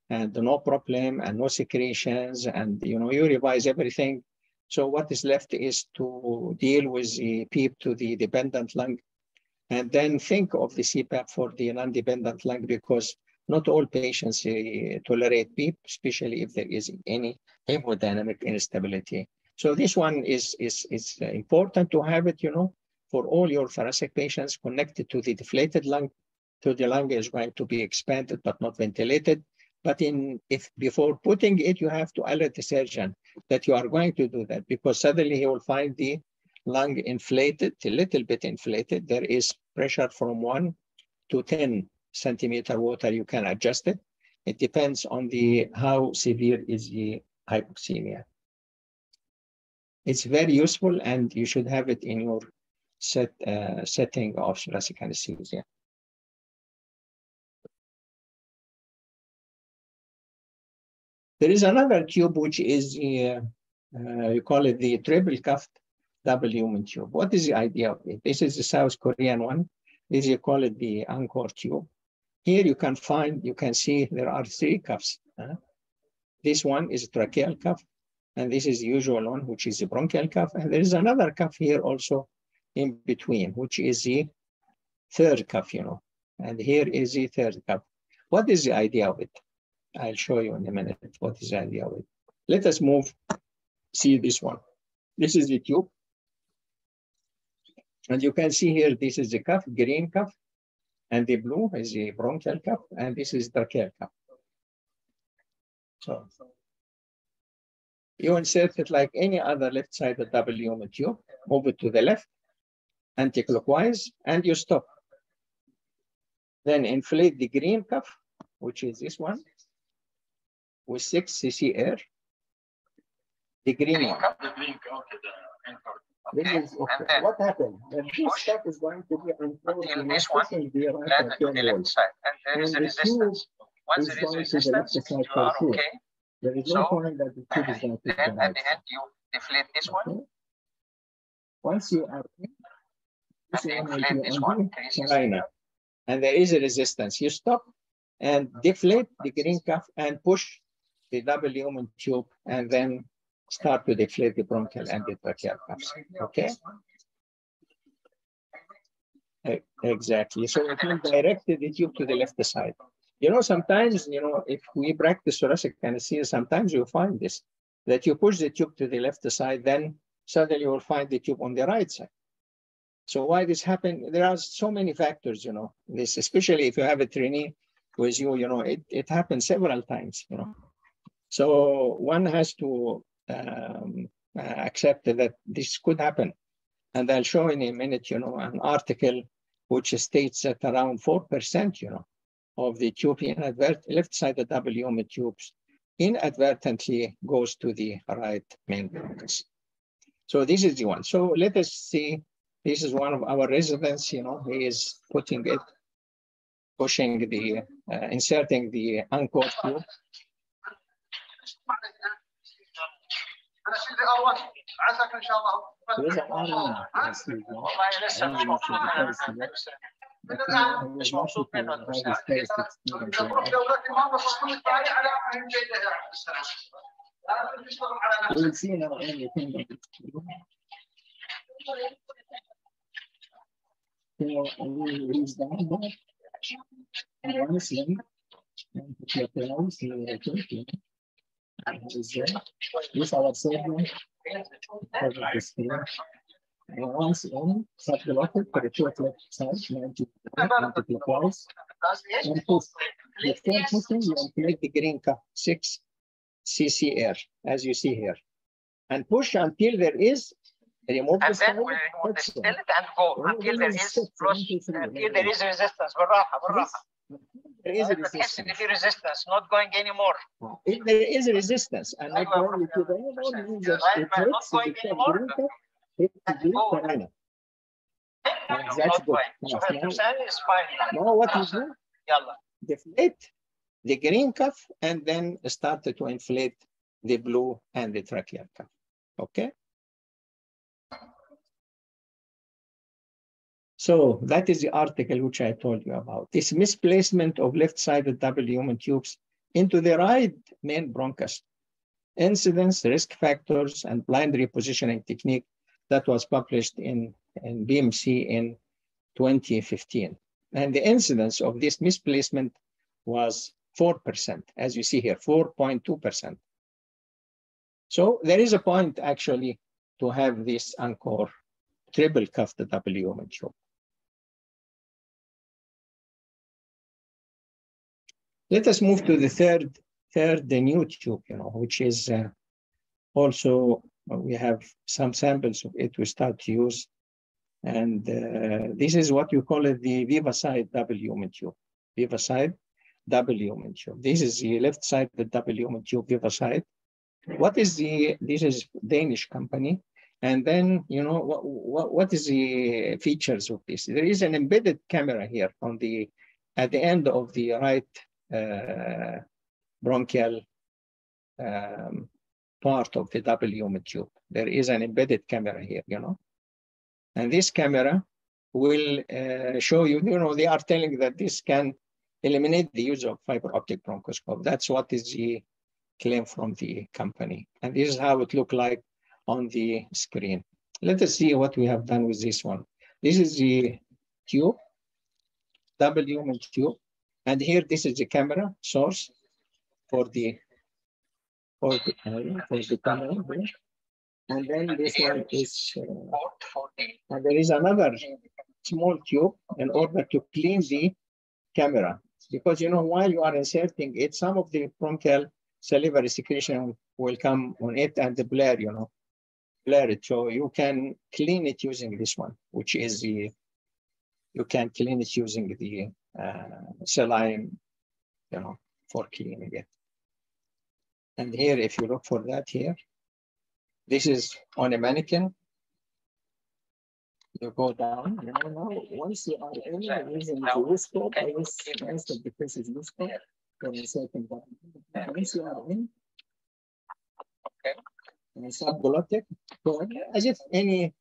and no problem, and no secretions, and you know, you revise everything. So what is left is to deal with the PEEP to the dependent lung, and then think of the CPAP for the non-dependent lung because not all patients uh, tolerate PEEP, especially if there is any hemodynamic instability. So this one is, is, is important to have it, you know, for all your thoracic patients connected to the deflated lung. So the lung is going to be expanded but not ventilated. But in if before putting it, you have to alert the surgeon that you are going to do that because suddenly he will find the lung inflated, a little bit inflated. There is pressure from one to 10 centimeter water, you can adjust it. It depends on the how severe is the hypoxemia. It's very useful and you should have it in your set uh, setting of thoracic anesthesia. There is another tube which is the, uh, you call it the triple cuffed double lumen tube. What is the idea of it? This is the South Korean one. This you call it the ANKOR tube. Here you can find, you can see there are three cuffs. Huh? This one is tracheal cuff, and this is the usual one, which is the bronchial cuff. And there is another cuff here also in between, which is the third cuff, you know. And here is the third cuff. What is the idea of it? I'll show you in a minute what is the idea of it. Let us move, see this one. This is the tube. And you can see here, this is the cuff, green cuff, and the blue is the bronchial cuff, and this is the tracheal cuff. So you insert it like any other left-sided double lumen tube, move it to the left, anti-clockwise, and you stop. Then inflate the green cuff, which is this one, with 6 cc air. The green one. The okay, the. This Okay, is okay. then What happened? When this stuff is going to be unfolded in this one the right land to the left side, and there is And the tube resistance. Once there is the resistance, side you are okay. There is no So, point that the tube is going to Then at the end, you deflate this one, Once you are in, this and one will inflate be this one, the increases. and there is a resistance. You stop and deflate the green cuff and push the double lumen tube, and then start to deflate the bronchial and the tracheal cuffs. Okay. Exactly. So it will direct the tube to the left side. You know, sometimes, you know, if we practice thoracic anesthesia, sometimes you find this, that you push the tube to the left side, then suddenly you will find the tube on the right side. So why this happen? There are so many factors, you know, this, especially if you have a trainee with you, you know, it, it happens several times, you know. So one has to um, uh, accept that this could happen. And I'll show in a minute, you know, an article which states that around 4%, you know, of the tube inadvert left-sided double lumen tubes inadvertently goes to the right main bronchus. So this is the one. So let us see. This is one of our residents, you know, he is putting it, pushing the, uh, inserting the ANKOR tube. أنا سيدي اول عساك إن شاء الله. والله لسه مش مبسوط من الان مش مبسوط من دولتي ما وصلت لك على فهم جيده يعني السلام لازم تشتغل على نفسك. نفسي will see now everything that it's doing. So we reach down there. And once then, and put your clothes, you will take it. And he's there. This our surgeon. Cover the screen. And once in, set the locket for the short left side, 90 clockwise. And push. Before pushing, you inflate the green cup, six cc air, as you see here. And push until there is, remove the And then style, we remove the touch still them. and go Well, until then there it's is six, cross, one, two, three, until one, there two. is resistance بالراحة بالراحة there is a resistance. If you resist us, not going anymore. If there is a resistance, and not going if don't know, you just it hurts, if it that's good. Now, now what you do? Deflate the green cuff and then start to inflate the blue and the tracheal cuff. Okay? So that is the article which I told you about. This misplacement of left-sided double lumen tubes into the right main bronchus. Incidence, risk factors, and blind repositioning technique that was published in, in BMC in 2015. And the incidence of this misplacement was 4%, as you see here, 4.2%. So there is a point actually to have this ANKOR triple cuffed double lumen tube. Let us move to the third, third new tube, you know, which is uh, also uh, we have some samples of it we start to use. And uh, this is what you call it the VivaSight double lumen tube. VivaSight double lumen tube. This is the left side, the double lumen tube VivaSight. What is the, this is Danish company. And then, you know, what, what, what is the features of this? There is an embedded camera here on the, at the end of the right bronchial um, part of the lumen tube. There is an embedded camera here, you know. And this camera will uh, show you, you know, they are telling that this can eliminate the use of fiber optic bronchoscope. That's what is the claim from the company. And this is how it look like on the screen. Let us see what we have done with this one. This is the tube, double tube. And here, this is the camera source for the for the, uh, for the camera. And then this one is, uh, and there is another small tube in order to clean the camera. Because, you know, while you are inserting it, some of the bronchial salivary secretion will come on it and the blur, you know, blur it. So you can clean it using this one, which is the, you can clean it using the uh, saline, you know, for cleaning it. And here, if you look for that here, this is on a mannequin. You go down, you know, now once you are in using the uscope, I was nice that because it's uscope for a second. Once you are in, Okay. and subglottic, so as if any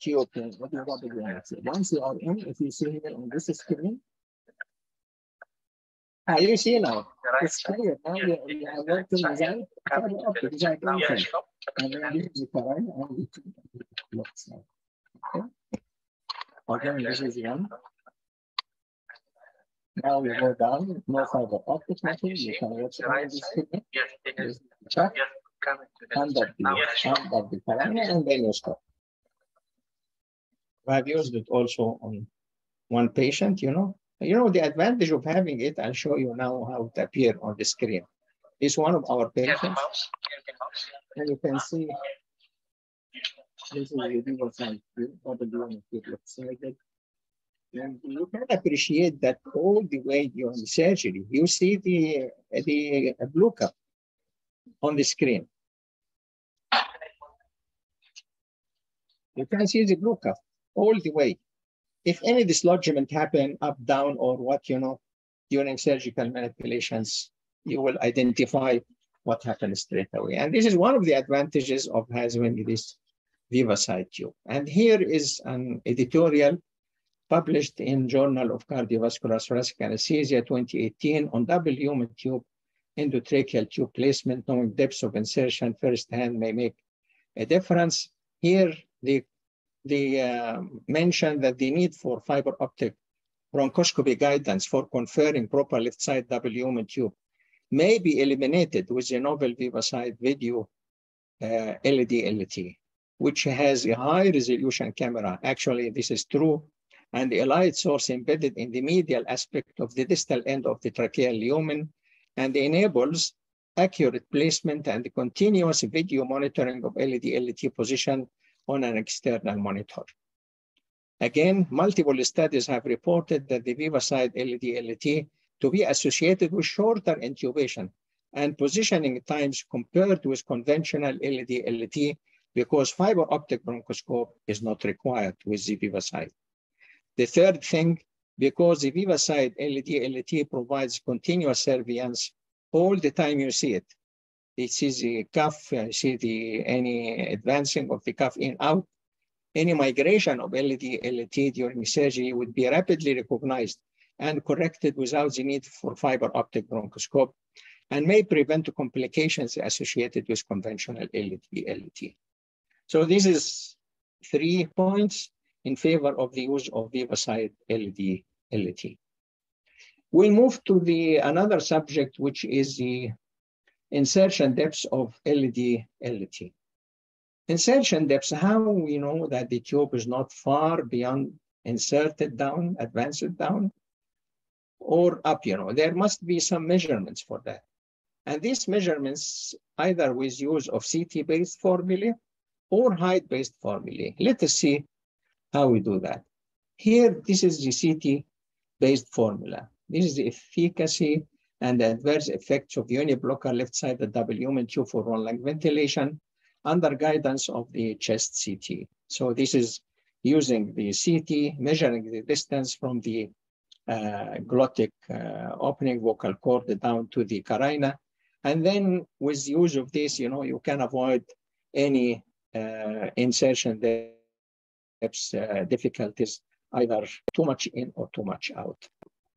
tube, what you want to do. Once you are in, if you see here on this screen, ah, you see now, Right. it's clear. Now we are- we are working design, fiber optic design Yeah, content. And then this is the current and the looks like. Okay. Again, this is one. Now we go down, no fiber optic nothing, you can watch all this thing. Yes, it is. Check Yes, coming to the- under the, Yes, sure. the current and then you stop. I've used it also on one patient, you know. You know, the advantage of having it, I'll show you now how it appear on the screen. Is one of our patients. mouse. Yes, the mouse. And you can see this is the VivaSight view, or the drone it looks like. And you can appreciate that all the way during the surgery, you see the, the blue cup on the screen. You can see the blue cup all the way. If any dislodgement happen up, down, or what, you know, during surgical manipulations, you will identify what happens straight away. And this is one of the advantages of having this VivaSight tube. And here is an editorial published in Journal of Cardiovascular Thoracic Anesthesia 2018 on double lumen tube endotracheal tube placement, knowing depths of insertion firsthand may make a difference. Here, the, the uh, mention that the need for fiber optic bronchoscopy guidance for conferring proper left side double tube may be eliminated with the novel VivaSight video uh, LED LT, which has a high resolution camera. Actually, this is true. And the light source embedded in the medial aspect of the distal end of the tracheal lumen and enables accurate placement and continuous video monitoring of LED LT position on an external monitor. Again, multiple studies have reported that the VivaSight LED LT to be associated with shorter intubation and positioning times compared with conventional LED LT because fiber optic bronchoscope is not required with the VivaSight. The third thing, because the VivaSight LED LT provides continuous surveillance all the time you see it. It sees the cuff, see the any advancing of the cuff in out. any migration of LED, LT during surgery would be rapidly recognized and corrected without the need for fiber optic bronchoscope and may prevent the complications associated with conventional LED, LT. So this is three points in favor of the use of VivaSight LED, LT. We'll move to the another subject, which is the insertion depths of LED, LT. Insertion depths, how we know that the tube is not far beyond inserted down, advanced down, or up, you know, there must be some measurements for that. And these measurements, either with use of CT-based formulae or height-based formulae. Let us see how we do that. Here, this is the CT-based formula. This is the efficacy and the adverse effects of uniblocker left-sided tube for one-lung ventilation under guidance of the chest CT. So this is using the CT, measuring the distance from the uh, glottic uh, opening vocal cord down to the carina. And then with the use of this, you know, you can avoid any uh, insertion depths uh, difficulties, either too much in or too much out.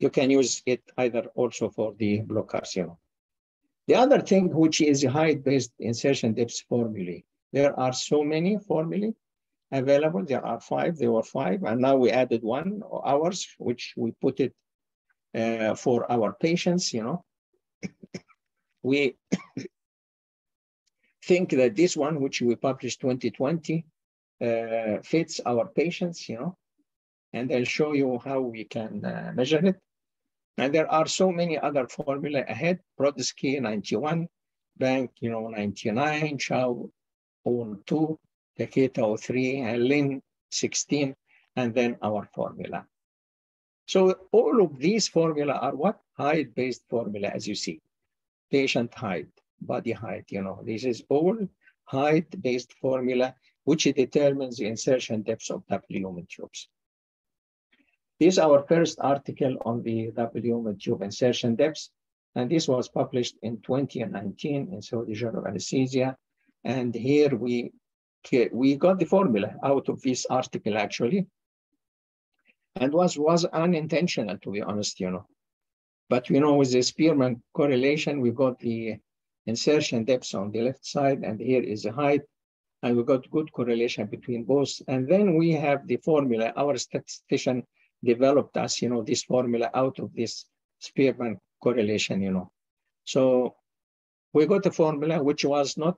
You can use it either also for the know. The other thing, which is height-based insertion depth formulae. There are so many formulae available. There are five, there were five, and now we added one, ours, which we put it uh, for our patients, you know. we think that this one, which we published 2020, uh, fits our patients, you know, and I'll show you how we can uh, measure it. And there are so many other formula ahead, Brodsky 91, Bahk, you know, 99, Chow 02, Takeda 03, and Lin 16, and then our formula. So all of these formula are what? Height-based formula, as you see. Patient height, body height, you know, this is all height-based formula, which determines the insertion depths of double lumen tubes. This is our first article on the lumen tube insertion depths, and this was published in 2019 in Saudi Journal of Anesthesia. And here we, we got the formula out of this article actually, and was, was unintentional to be honest, you know. But you know, with the Spearman correlation, we got the insertion depths on the left side, and here is the height, and we got good correlation between both. And then we have the formula, our statistician developed us, you know, this formula out of this Spearman correlation, you know. So we got a formula which was not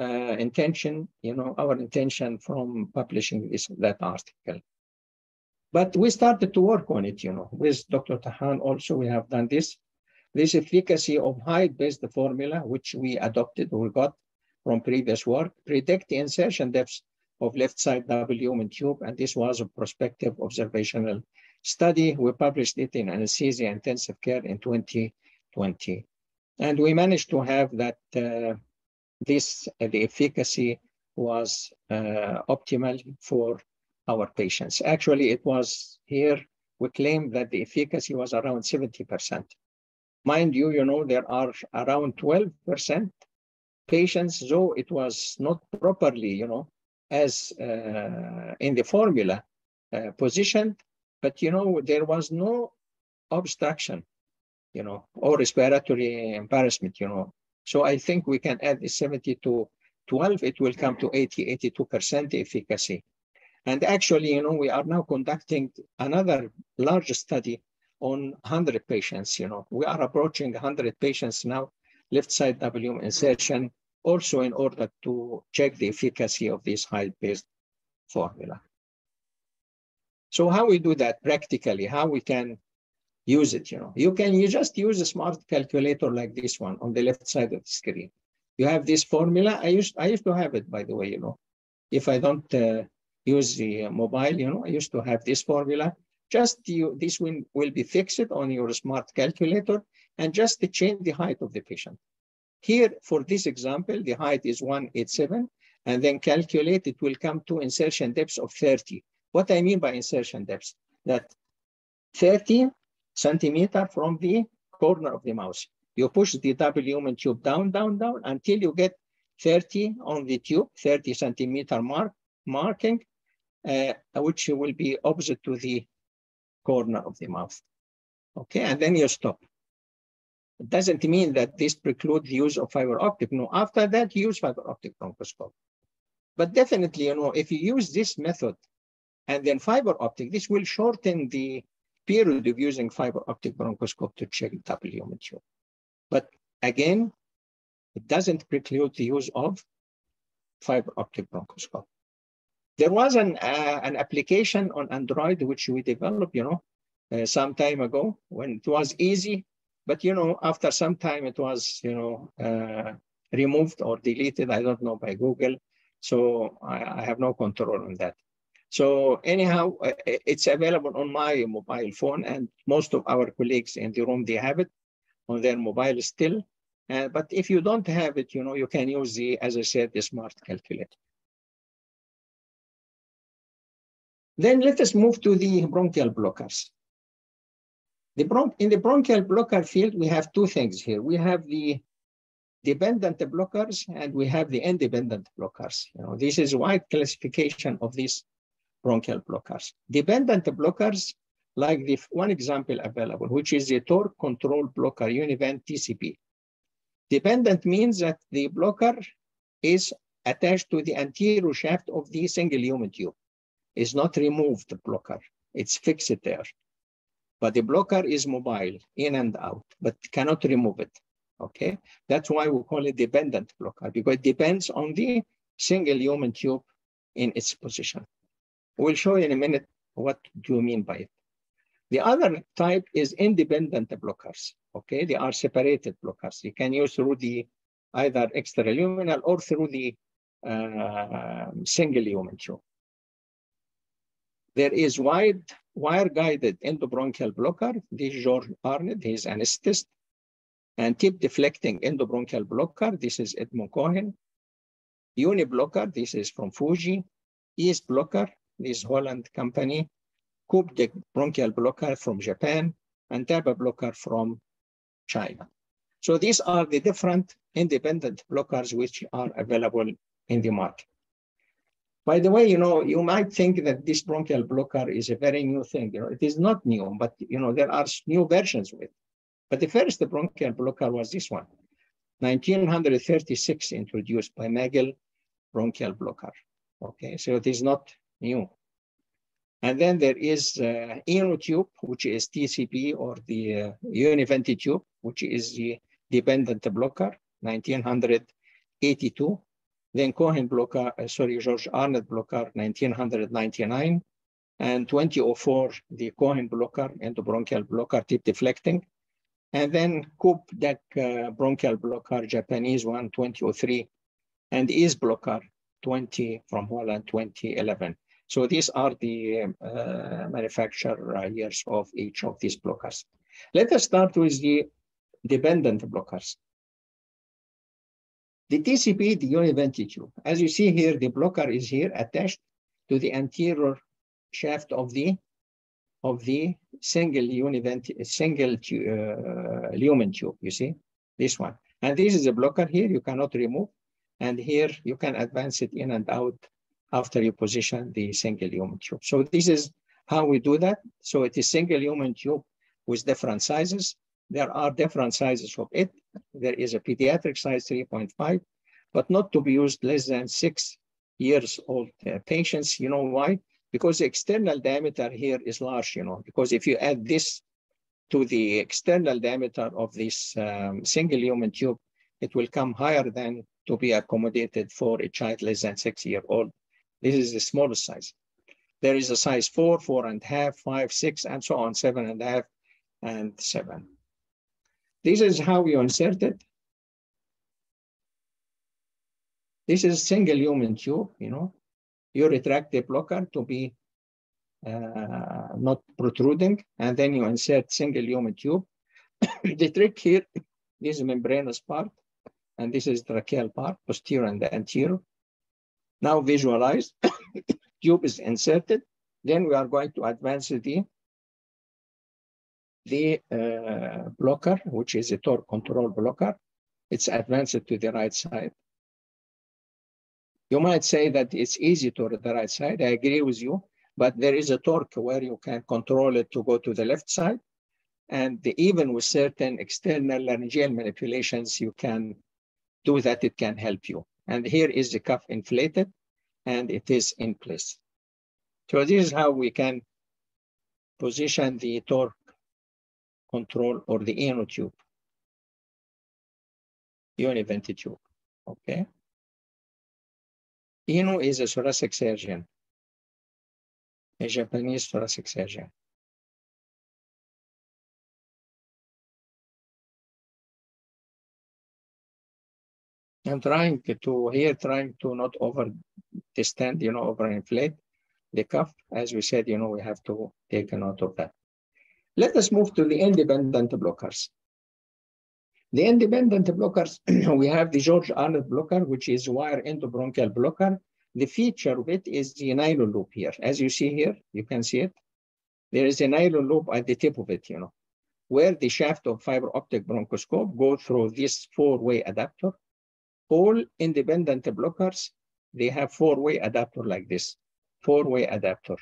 uh, intention, you know, our intention from publishing this that article. But we started to work on it, you know, with Dr. Tahan also, we have done this. This efficacy of height-based formula, which we adopted, we got from previous work, predict the insertion depths of left side double lumen tube, and this was a prospective observational study. We published it in anesthesia intensive care in 2020. And we managed to have that uh, this, uh, the efficacy was uh, optimal for our patients. Actually, it was here, we claimed that the efficacy was around 70%. Mind you, you know, there are around 12% patients, though it was not properly, you know, as uh, in the formula uh, positioned, but, you know, there was no obstruction, you know, or respiratory embarrassment, you know. So I think we can add the 70 to 12, it will come to 80, 82% efficacy. And actually, you know, we are now conducting another large study on 100 patients, you know. We are approaching 100 patients now, left side W insertion, also in order to check the efficacy of this height-based formula. So how we do that practically, how we can use it, you know. You can you just use a smart calculator like this one on the left side of the screen. You have this formula. I used I used to have it, by the way, you know. If I don't uh, use the mobile, you know, I used to have this formula. Just you, this will, will be fixed on your smart calculator and just to change the height of the patient. Here, for this example, the height is 187, and then calculate, it will come to insertion depth of 30. What I mean by insertion depth, that 30 centimeter from the corner of the mouse. You push the double lumen tube down, down, down until you get 30 on the tube, 30 centimeter mark, marking, uh, which will be opposite to the corner of the mouth. Okay, and then you stop. It doesn't mean that this precludes the use of fiber optic. No, after that, use fiber optic bronchoscope. But definitely, you know, if you use this method and then fiber optic, this will shorten the period of using fiber optic bronchoscope to check tube. But again, it doesn't preclude the use of fiber optic bronchoscope. There was an, uh, an application on Android which we developed, you know, uh, some time ago when it was easy, but you know, after some time it was, you know, uh, removed or deleted, I don't know, by Google. So I, I have no control on that. So anyhow, uh, it's available on my mobile phone and most of our colleagues in the room, they have it on their mobile still. Uh, but if you don't have it, you know, you can use the, as I said, the smart calculator. Then let us move to the bronchial blockers. The bron in the bronchial blocker field, we have two things here. We have the dependent blockers and we have the independent blockers. You know, this is wide classification of these bronchial blockers. Dependent blockers, like the one example available, which is the torque control blocker Univent TCB. Dependent means that the blocker is attached to the anterior shaft of the single lumen tube. It's not removed, blocker. It's fixed there. But the blocker is mobile, in and out, but cannot remove it. Okay, that's why we call it dependent blocker, because it depends on the single lumen tube in its position. We'll show you in a minute what do you mean by it. The other type is independent blockers. Okay, they are separated blockers. You can use through the either extraluminal or through the uh, single lumen tube. There is wide wire-guided endobronchial blocker. This is George Arndt, he's anesthetist. And tip deflecting endobronchial blocker. This is Edmond Cohen. Uni blocker. This is from Fuji. EZ blocker. This Holland company. Coopdech bronchial blocker from Japan. And TAPA blocker from China. So these are the different independent blockers which are available in the market. By the way, you know, you might think that this bronchial blocker is a very new thing. You know, it is not new, but you know, there are new versions with. But the first bronchial blocker was this one, 1936, introduced by Magill bronchial blocker. Okay, so it is not new. And then there is uh, tube, which is TCB or the uh, Univenti tube, which is the dependent blocker, 1982. Then Cohen blocker, uh, sorry, George Arndt blocker, 1999. And 2004, the Cohen blocker, endobronchial blocker, tip deflecting. And then Coop deck uh, bronchial blocker, Japanese one, 2003. And EZ blocker, 20 from Holland, 2011. So these are the uh, manufacturer uh, years of each of these blockers. Let us start with the dependent blockers. The TCB, the Univenti tube. As you see here, the blocker is here attached to the anterior shaft of the of the single Univenti, single uh, lumen tube. You see this one, and this is a blocker here. You cannot remove, and here you can advance it in and out after you position the single lumen tube. So this is how we do that. So it is single lumen tube with different sizes. There are different sizes of it. There is a pediatric size 3.5, but not to be used less than six years old uh, patients. You know why? Because the external diameter here is large, you know, because if you add this to the external diameter of this um, single lumen tube, it will come higher than to be accommodated for a child less than six year old. This is the smallest size. There is a size four, four and a half, five, six, and so on, seven and a half, and seven. This is how you insert it. This is single lumen tube, you know. You retract the blocker to be uh, not protruding, and then you insert single lumen tube. the trick here, this is membranous part, and this is tracheal part, posterior and anterior. Now visualize, tube is inserted, then we are going to advance the the uh, blocker, which is a torque control blocker. It's advanced to the right side. You might say that it's easy to the right side. I agree with you, but there is a torque where you can control it to go to the left side. And even with certain external laryngeal manipulations, you can do that, it can help you. And here is the cuff inflated and it is in place. So this is how we can position the torque control or the tube, univented tube, okay? Inoue is a thoracic surgeon, a Japanese thoracic surgeon. I'm trying to here, trying to not over distend, you know, overinflate the cuff. As we said, you know, we have to take a note of that. Let us move to the independent blockers. The independent blockers, we have the George Arndt blocker, which is wire endobronchial blocker. The feature of it is the nylon loop here. As you see here, you can see it. There is a nylon loop at the tip of it, you know, where the shaft of fiber optic bronchoscope go through this four-way adapter. All independent blockers, they have four-way adapter like this, four-way adapter.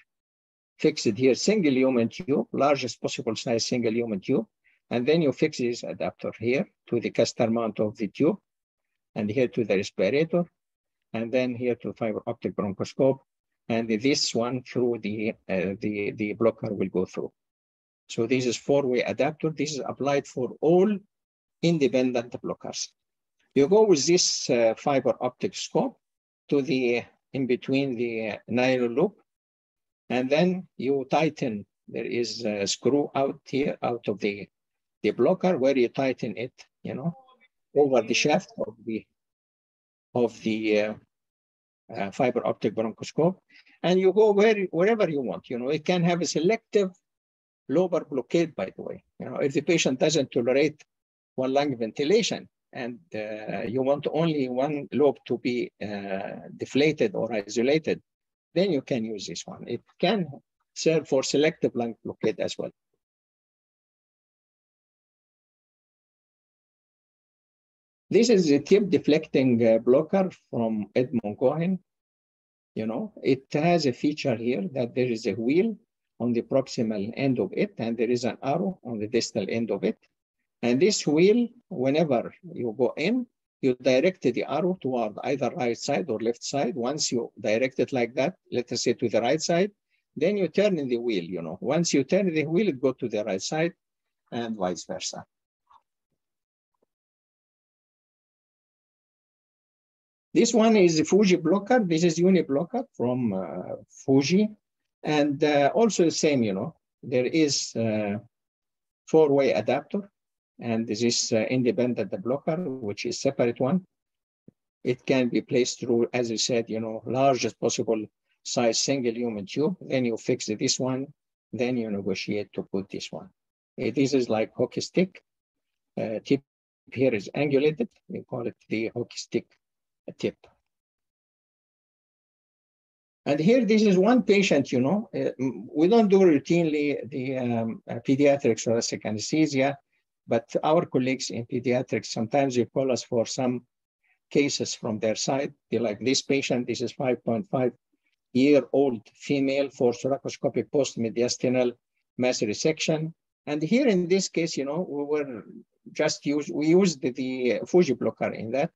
Fixed here, single lumen tube, largest possible size single lumen tube. And then you fix this adapter here to the catheter mount of the tube, and here to the respirator, and then here to fiber optic bronchoscope, and this one through the, uh, the, the blocker will go through. So this is four-way adapter. This is applied for all independent blockers. You go with this uh, fiber optic scope to the, in between the nylon loop, and then you tighten. There is a screw out here, out of the the blocker where you tighten it, you know, over the shaft of the of the uh, uh, fiber optic bronchoscope, and you go where wherever you want. You know, it can have a selective lobar blockade, by the way. You know, if the patient doesn't tolerate one lung ventilation and uh, you want only one lobe to be uh, deflated or isolated, then you can use this one. It can serve for selective lung blockade as well. This is a tip deflecting uh, blocker from Edmond Cohen. You know, it has a feature here that there is a wheel on the proximal end of it, and there is an arrow on the distal end of it. And this wheel, whenever you go in, you direct the arrow toward either right side or left side. Once you direct it like that, let us say to the right side, then you turn in the wheel, you know. Once you turn the wheel, it go to the right side and vice versa. This one is Fuji blocker. This is uni blocker from uh, Fuji. And uh, also the same, you know, there is uh, four-way adapter and this is uh, independent blocker, which is separate one. It can be placed through, as I said, you know, largest possible size single lumen tube. Then you fix this one, then you negotiate to put this one. Uh, this is like hockey stick. Uh, tip here is angulated. We call it the hockey stick tip. And here, this is one patient, you know, uh, we don't do routinely the um, uh, pediatric thoracic anesthesia, but our colleagues in pediatrics, sometimes they call us for some cases from their side. They're like this patient, this is 5.5 year old female for thoracoscopic post-mediastinal mass resection. And here in this case, you know, we were just use, we used the, the Fuji blocker in that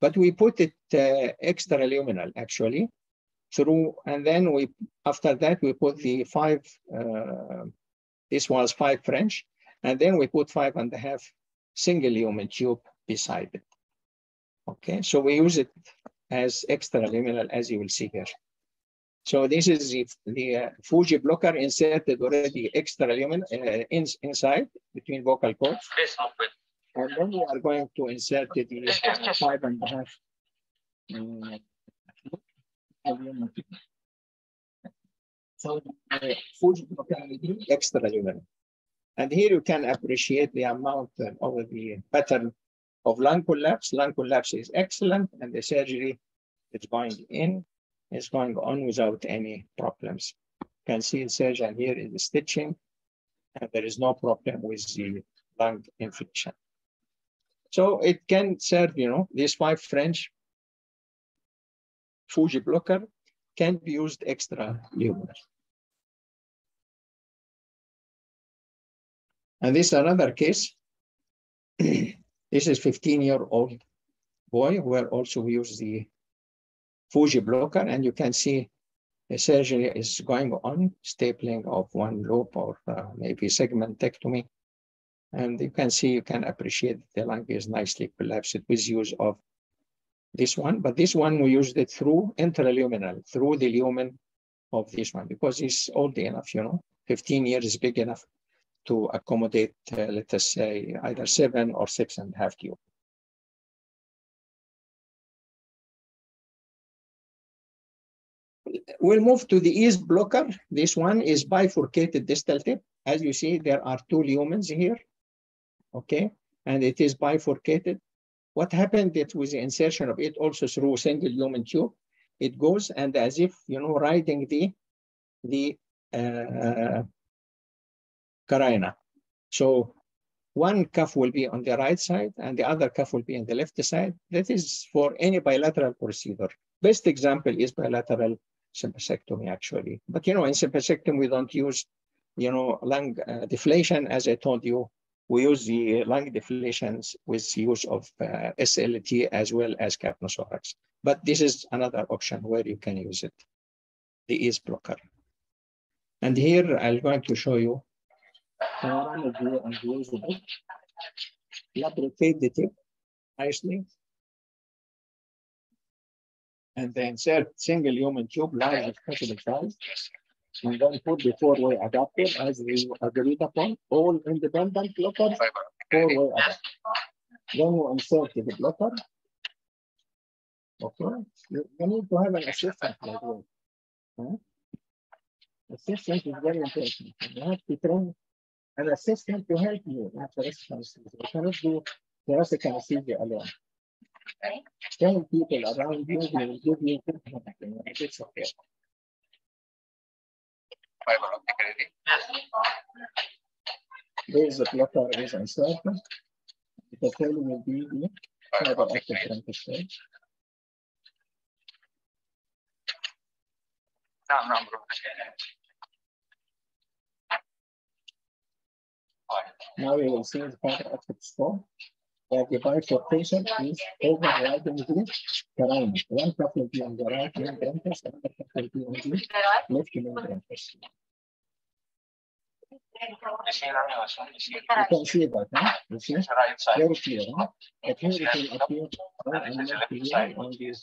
but we put it uh, extraluminal actually through, and then we, after that, we put the five, uh, this was five French, and then we put five and a half single lumen tube beside it. Okay, so we use it as extraluminal, as you will see here. So this is the, the uh, Fuji blocker inserted already extraluminal uh, in, inside between vocal cords. And then we are going to insert the five and a half. Um, so uh, Fuji extra lumen. And here you can appreciate the amount of the pattern of lung collapse. Lung collapse is excellent, and the surgery is going in, is going on without any problems. You can see the surgeon the stitching, and there is no problem with the lung infection. So it can serve, you know, these five French Fuji blocker can be used extra. And this is another case. this is 15 year old boy where also we use the Fuji blocker and you can see the surgery is going on, stapling of one lobe or uh, maybe segmentectomy. And you can see, you can appreciate the lung is nicely collapsed with use of this one. But this one, we used it through intraluminal, through the lumen of this one, because it's old enough, you know, 15 years is big enough to accommodate, uh, let us say, either seven or six and a half tube. We'll move to the EZ blocker. This one is bifurcated distal tip. As you see, there are two lumens here, okay? And it is bifurcated. What happened is with the insertion of it also through a single lumen tube, it goes and as if, you know, riding the, the uh, carina. So one cuff will be on the right side and the other cuff will be on the left side. That is for any bilateral procedure. Best example is bilateral sympathectomy actually. But you know, in sympathectomy, we don't use, you know, lung uh, deflation. As I told you, we use the lung deflations with use of uh, SLT as well as capnothorax. But this is another option where you can use it, the EZ blocker. And here I'm going to show you view and usable. Lubricate the tip nicely and then insert single lumen tube large as possible size, and then put the four-way adapter as we agreed upon, all independent blockers, four-way adapter. Then you insert the blocker. Okay, you, you need to have an assistant like this. Huh? Assistant is very important. You have to train an assistant to help you, not the responsibility. You cannot do thoracic anesthesia alone. Okay. Ten people around you will give you good medicine. It's okay. There is a. The failure will be the fiber of the Now we will see the part of the score where the device location is overriding the ground. One cup will be on the right side, branches, another cup will be on the left main branches. You can see that, huh? You see? Very clear, huh? Here it will appear more and more clear on the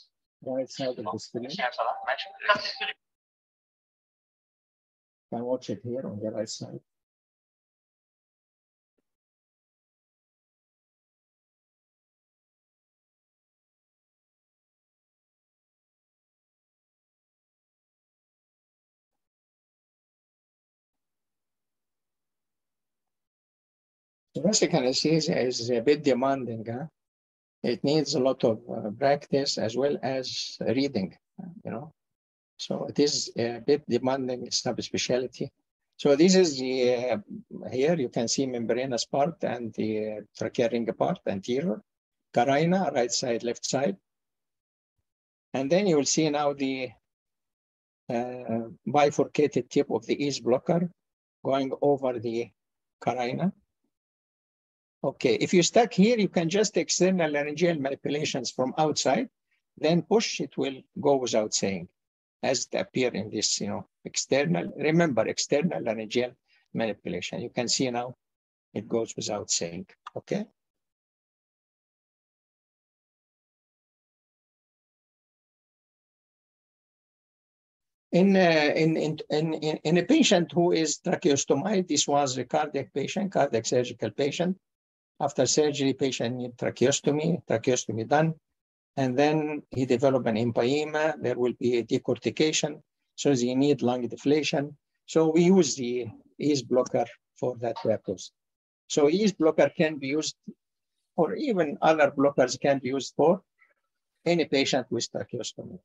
right side of the screen. You can watch it here on the right side. Thoracic anesthesia is a bit demanding. Huh? It needs a lot of uh, practice as well as reading, you know. So it is a bit demanding subspecialty. So this is the, uh, here you can see membranous part and the trachea ring part anterior, carina, right side, left side. And then you will see now the uh, bifurcated tip of the EZ blocker going over the carina. Okay, if you're stuck here, you can just external laryngeal manipulations from outside, then push, it will go without saying, as it appear in this, you know, external, remember, external laryngeal manipulation. You can see now, it goes without saying, okay? In, uh, in, in, in, in- a patient who is tracheostomy, this was a cardiac patient, cardiac surgical patient, after surgery, patient need tracheostomy, tracheostomy done, and then he developed an empyema. There will be a decortication, so they need lung deflation. So we use the EZ blocker for that purpose. So EZ blocker can be used, or even other blockers can be used for any patient with tracheostomy.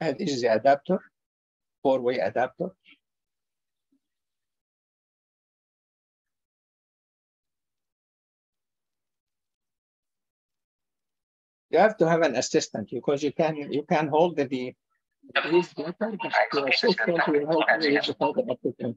And this is the adapter, four-way adapter. You have to have an assistant because you can you can hold the the EZ blocker, but the assistant will help you with the applicant.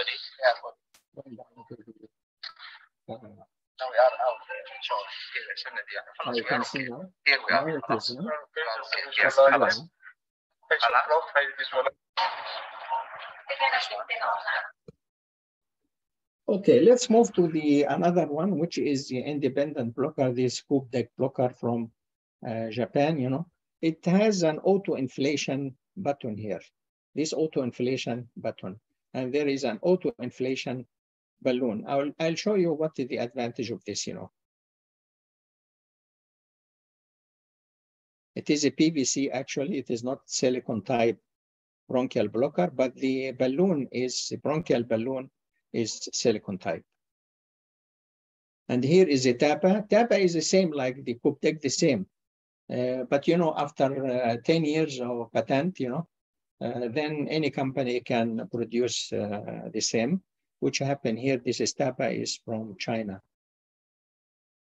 Uh, okay, let's move to the another one, which is the independent blocker, this scoop deck blocker from uh, Japan, you know. It has an auto-inflation button here, this auto-inflation button. And there is an auto-inflation balloon. I'll, I'll show you what is the advantage of this, you know. It is a PVC, actually, it is not silicon type bronchial blocker, but the balloon is, the bronchial balloon is silicon type. And here is a TAPA. TAPA is the same like the Coopdech, the same. Uh, but you know, after uh, 10 years of patent, you know, uh, then any company can produce uh, the same, which happened here. This is TAPA is from China.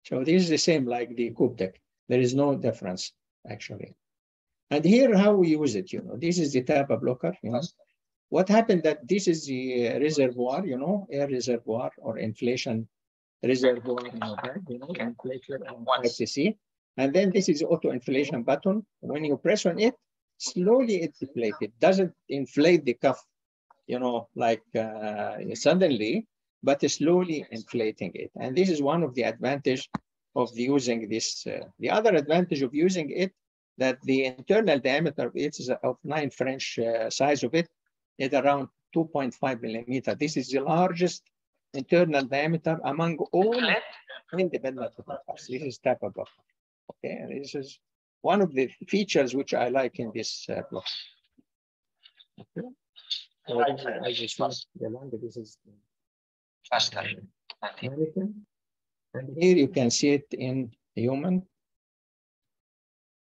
So this is the same like the Coopdech. There is no difference actually. And here how we use it, you know, this is the TAPA blocker, you know. What happened that this is the reservoir, you know, air reservoir or inflation reservoir in your bag, you know, inflator on 5 cc. And then this is auto inflation button. When you press on it, slowly it deflates. It doesn't inflate the cuff, you know, like uh, suddenly, but slowly inflating it. And this is one of the advantage of using this. Uh, the other advantage of using it, that the internal diameter of it is of nine French uh, size of it, is around 2.5 millimeter. This is the largest internal diameter among all independent blockers. This is TAPA blocker. Okay, and this is one of the features which I like in this uh, block. Okay. So as you see, the lung, this is Faster. American. And here you can see it in human.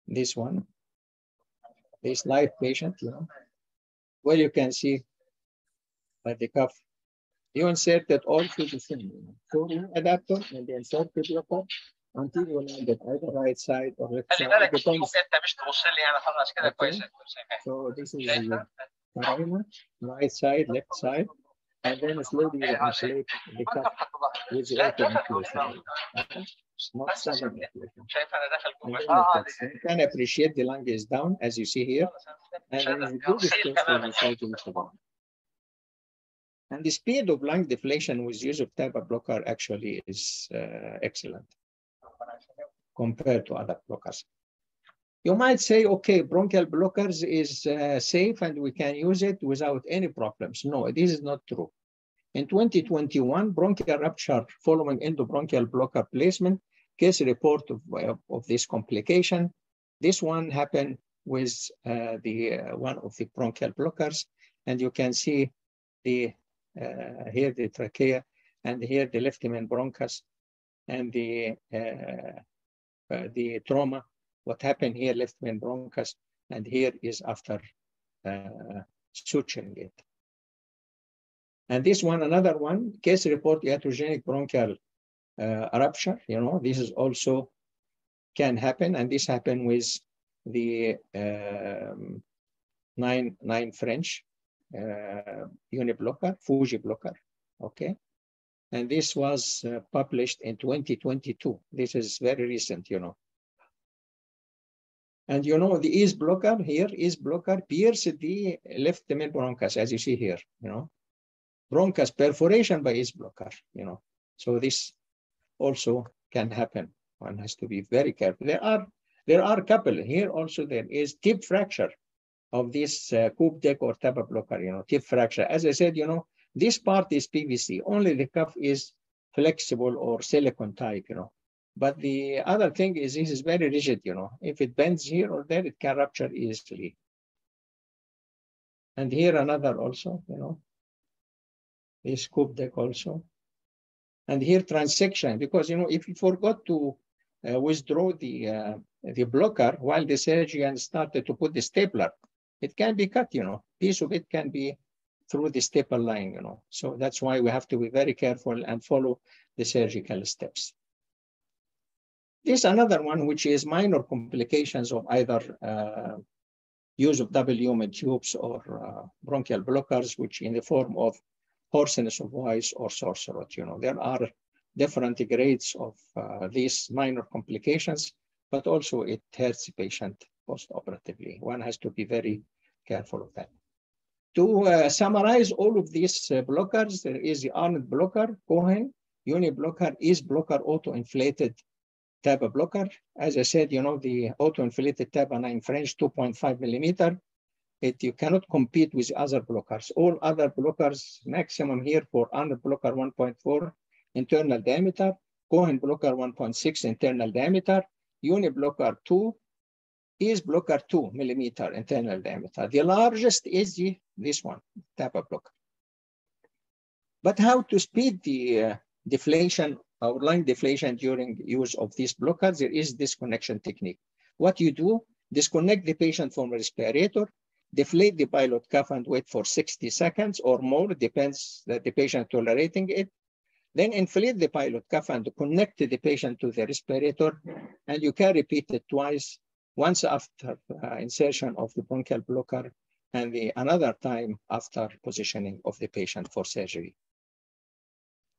This one, this live patient, you know, where you can see by the cuff. You insert that all through the same you know, so adapter and then insert to your cuff until you land at either right side or left side. It depends. Okay. So this is the right side, left side. And then slowly the athlete becomes with the open inclusion. Not sudden can appreciate the lung is down, as you see here. And then the the. And the speed of lung deflation with use of TAPA blocker actually is uh, excellent compared to other blockers. You might say, okay, bronchial blockers is uh, safe and we can use it without any problems. No, this is not true. In 2021, bronchial rupture following endobronchial blocker placement, case report of, of, of this complication. This one happened with uh, the uh, one of the bronchial blockers, and you can see the uh, here the trachea and here the left main bronchus and the uh, uh, the trauma. What happened here, left main bronchus, and here is after uh, suturing it. And this one, another one, case report iatrogenic bronchial uh, rupture. You know, this is also can happen, and this happened with the um, nine nine French uh, uniblocker, Fuji blocker. Okay, and this was uh, published in 2022. This is very recent, you know. And you know, the EZ blocker here, blocker pierces the left main bronchus, as you see here, you know. bronchus perforation by its blocker, you know. So this also can happen. One has to be very careful. There are there are a couple here also. There is tip fracture of this uh, Coopdech or TAPA blocker, you know, tip fracture. As I said, you know, this part is PVC. Only the cuff is flexible or silicone type, you know. But the other thing is this is very rigid, you know. If it bends here or there, it can rupture easily. And here another also, you know, this scoop deck also. And here transection, because, you know, if you forgot to uh, withdraw the, uh, the blocker while the surgeon started to put the stapler, it can be cut, you know, piece of it can be through the staple line, you know. So that's why we have to be very careful and follow the surgical steps. This another one, which is minor complications of either uh, use of double lumen tubes or uh, bronchial blockers, which in the form of hoarseness of voice or sore throat. You know, there are different grades of uh, these minor complications, but also it hurts the patient post-operatively. One has to be very careful of that. To uh, summarize all of these uh, blockers, there is the Arndt blocker, Cohen, uni blocker EZ blocker auto-inflated TAPA blocker. As I said, you know, the auto-inflated TAPA 9 French 2.5 millimeter, it, you cannot compete with other blockers. All other blockers, maximum here for Arndt blocker 1.4 internal diameter, Cohen blocker 1.6 internal diameter, uni blocker 2 EZ blocker 2 millimeter internal diameter. The largest is the, this one, TAPA blocker. But how to speed the uh, deflation lung deflation during use of these blockers, there is disconnection technique. What you do, disconnect the patient from respirator, deflate the pilot cuff and wait for 60 seconds or more, depends that the patient tolerating it. Then inflate the pilot cuff and connect the patient to the respirator, and you can repeat it twice, once after uh, insertion of the bronchial blocker and the another time after positioning of the patient for surgery.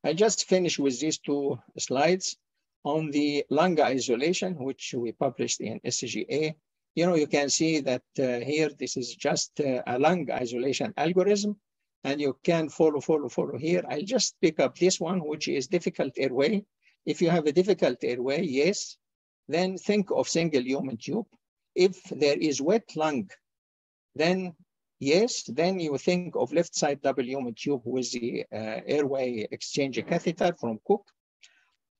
I just finished with these two slides on the lung isolation, which we published in SJA. You know, you can see that uh, here, this is just uh, a lung isolation algorithm, and you can follow, follow, follow here. I'll just pick up this one, which is difficult airway. If you have a difficult airway, yes, then think of single lumen tube. If there is wet lung, then yes, then you think of left side double lumen tube with the uh, airway exchange catheter from Cook.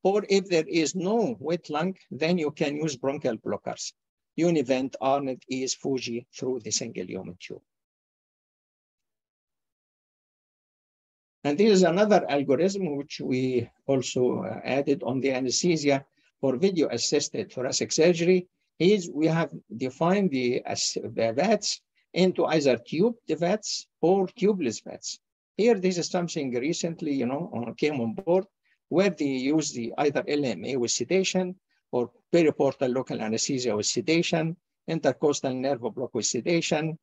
Or if there is no wet lung, then you can use bronchial blockers. Univent, Arndt is Fuji through the single lumen tube. And this is another algorithm which we also uh, added on the anesthesia for video assisted thoracic surgery is we have defined the, the VATS into either tubed VATS or tubeless VATS. Here, this is something recently, you know, came on board where they use the either LMA with sedation or periportal local anesthesia with sedation, intercostal nerve block with sedation,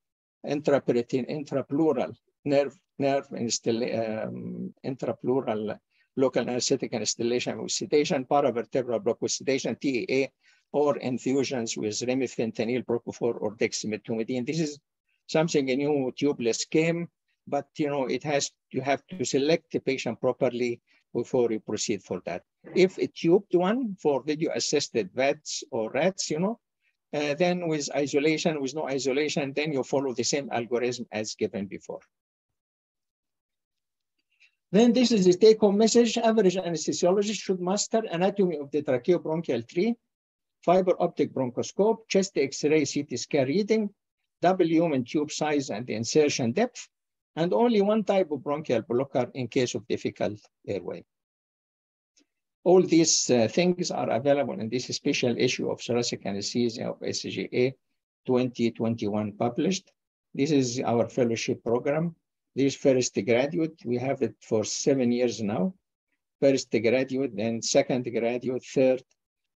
intraperitoneal, intrapleural nerve, nerve um, intrapleural local anesthetic installation with sedation, paravertebral block with sedation, TAA, or infusions with remifentanil, propofol, or dexmedetomidine. This is something a new tubeless came, but you know it has you have to select the patient properly before you proceed for that. If a tubed one for video assisted VATS or RATS, you know, uh, then with isolation, with no isolation, then you follow the same algorithm as given before. Then this is the take-home message. Average anesthesiologist should master anatomy of the tracheobronchial tree, fiber optic bronchoscope, chest X-ray CT scan reading, double lumen tube size and the insertion depth, and only one type of bronchial blocker in case of difficult airway. All these uh, things are available in this special issue of thoracic anesthesia of SJA 2021 published. This is our fellowship program. This first graduate, we have it for seven years now. First graduate, then second graduate, third.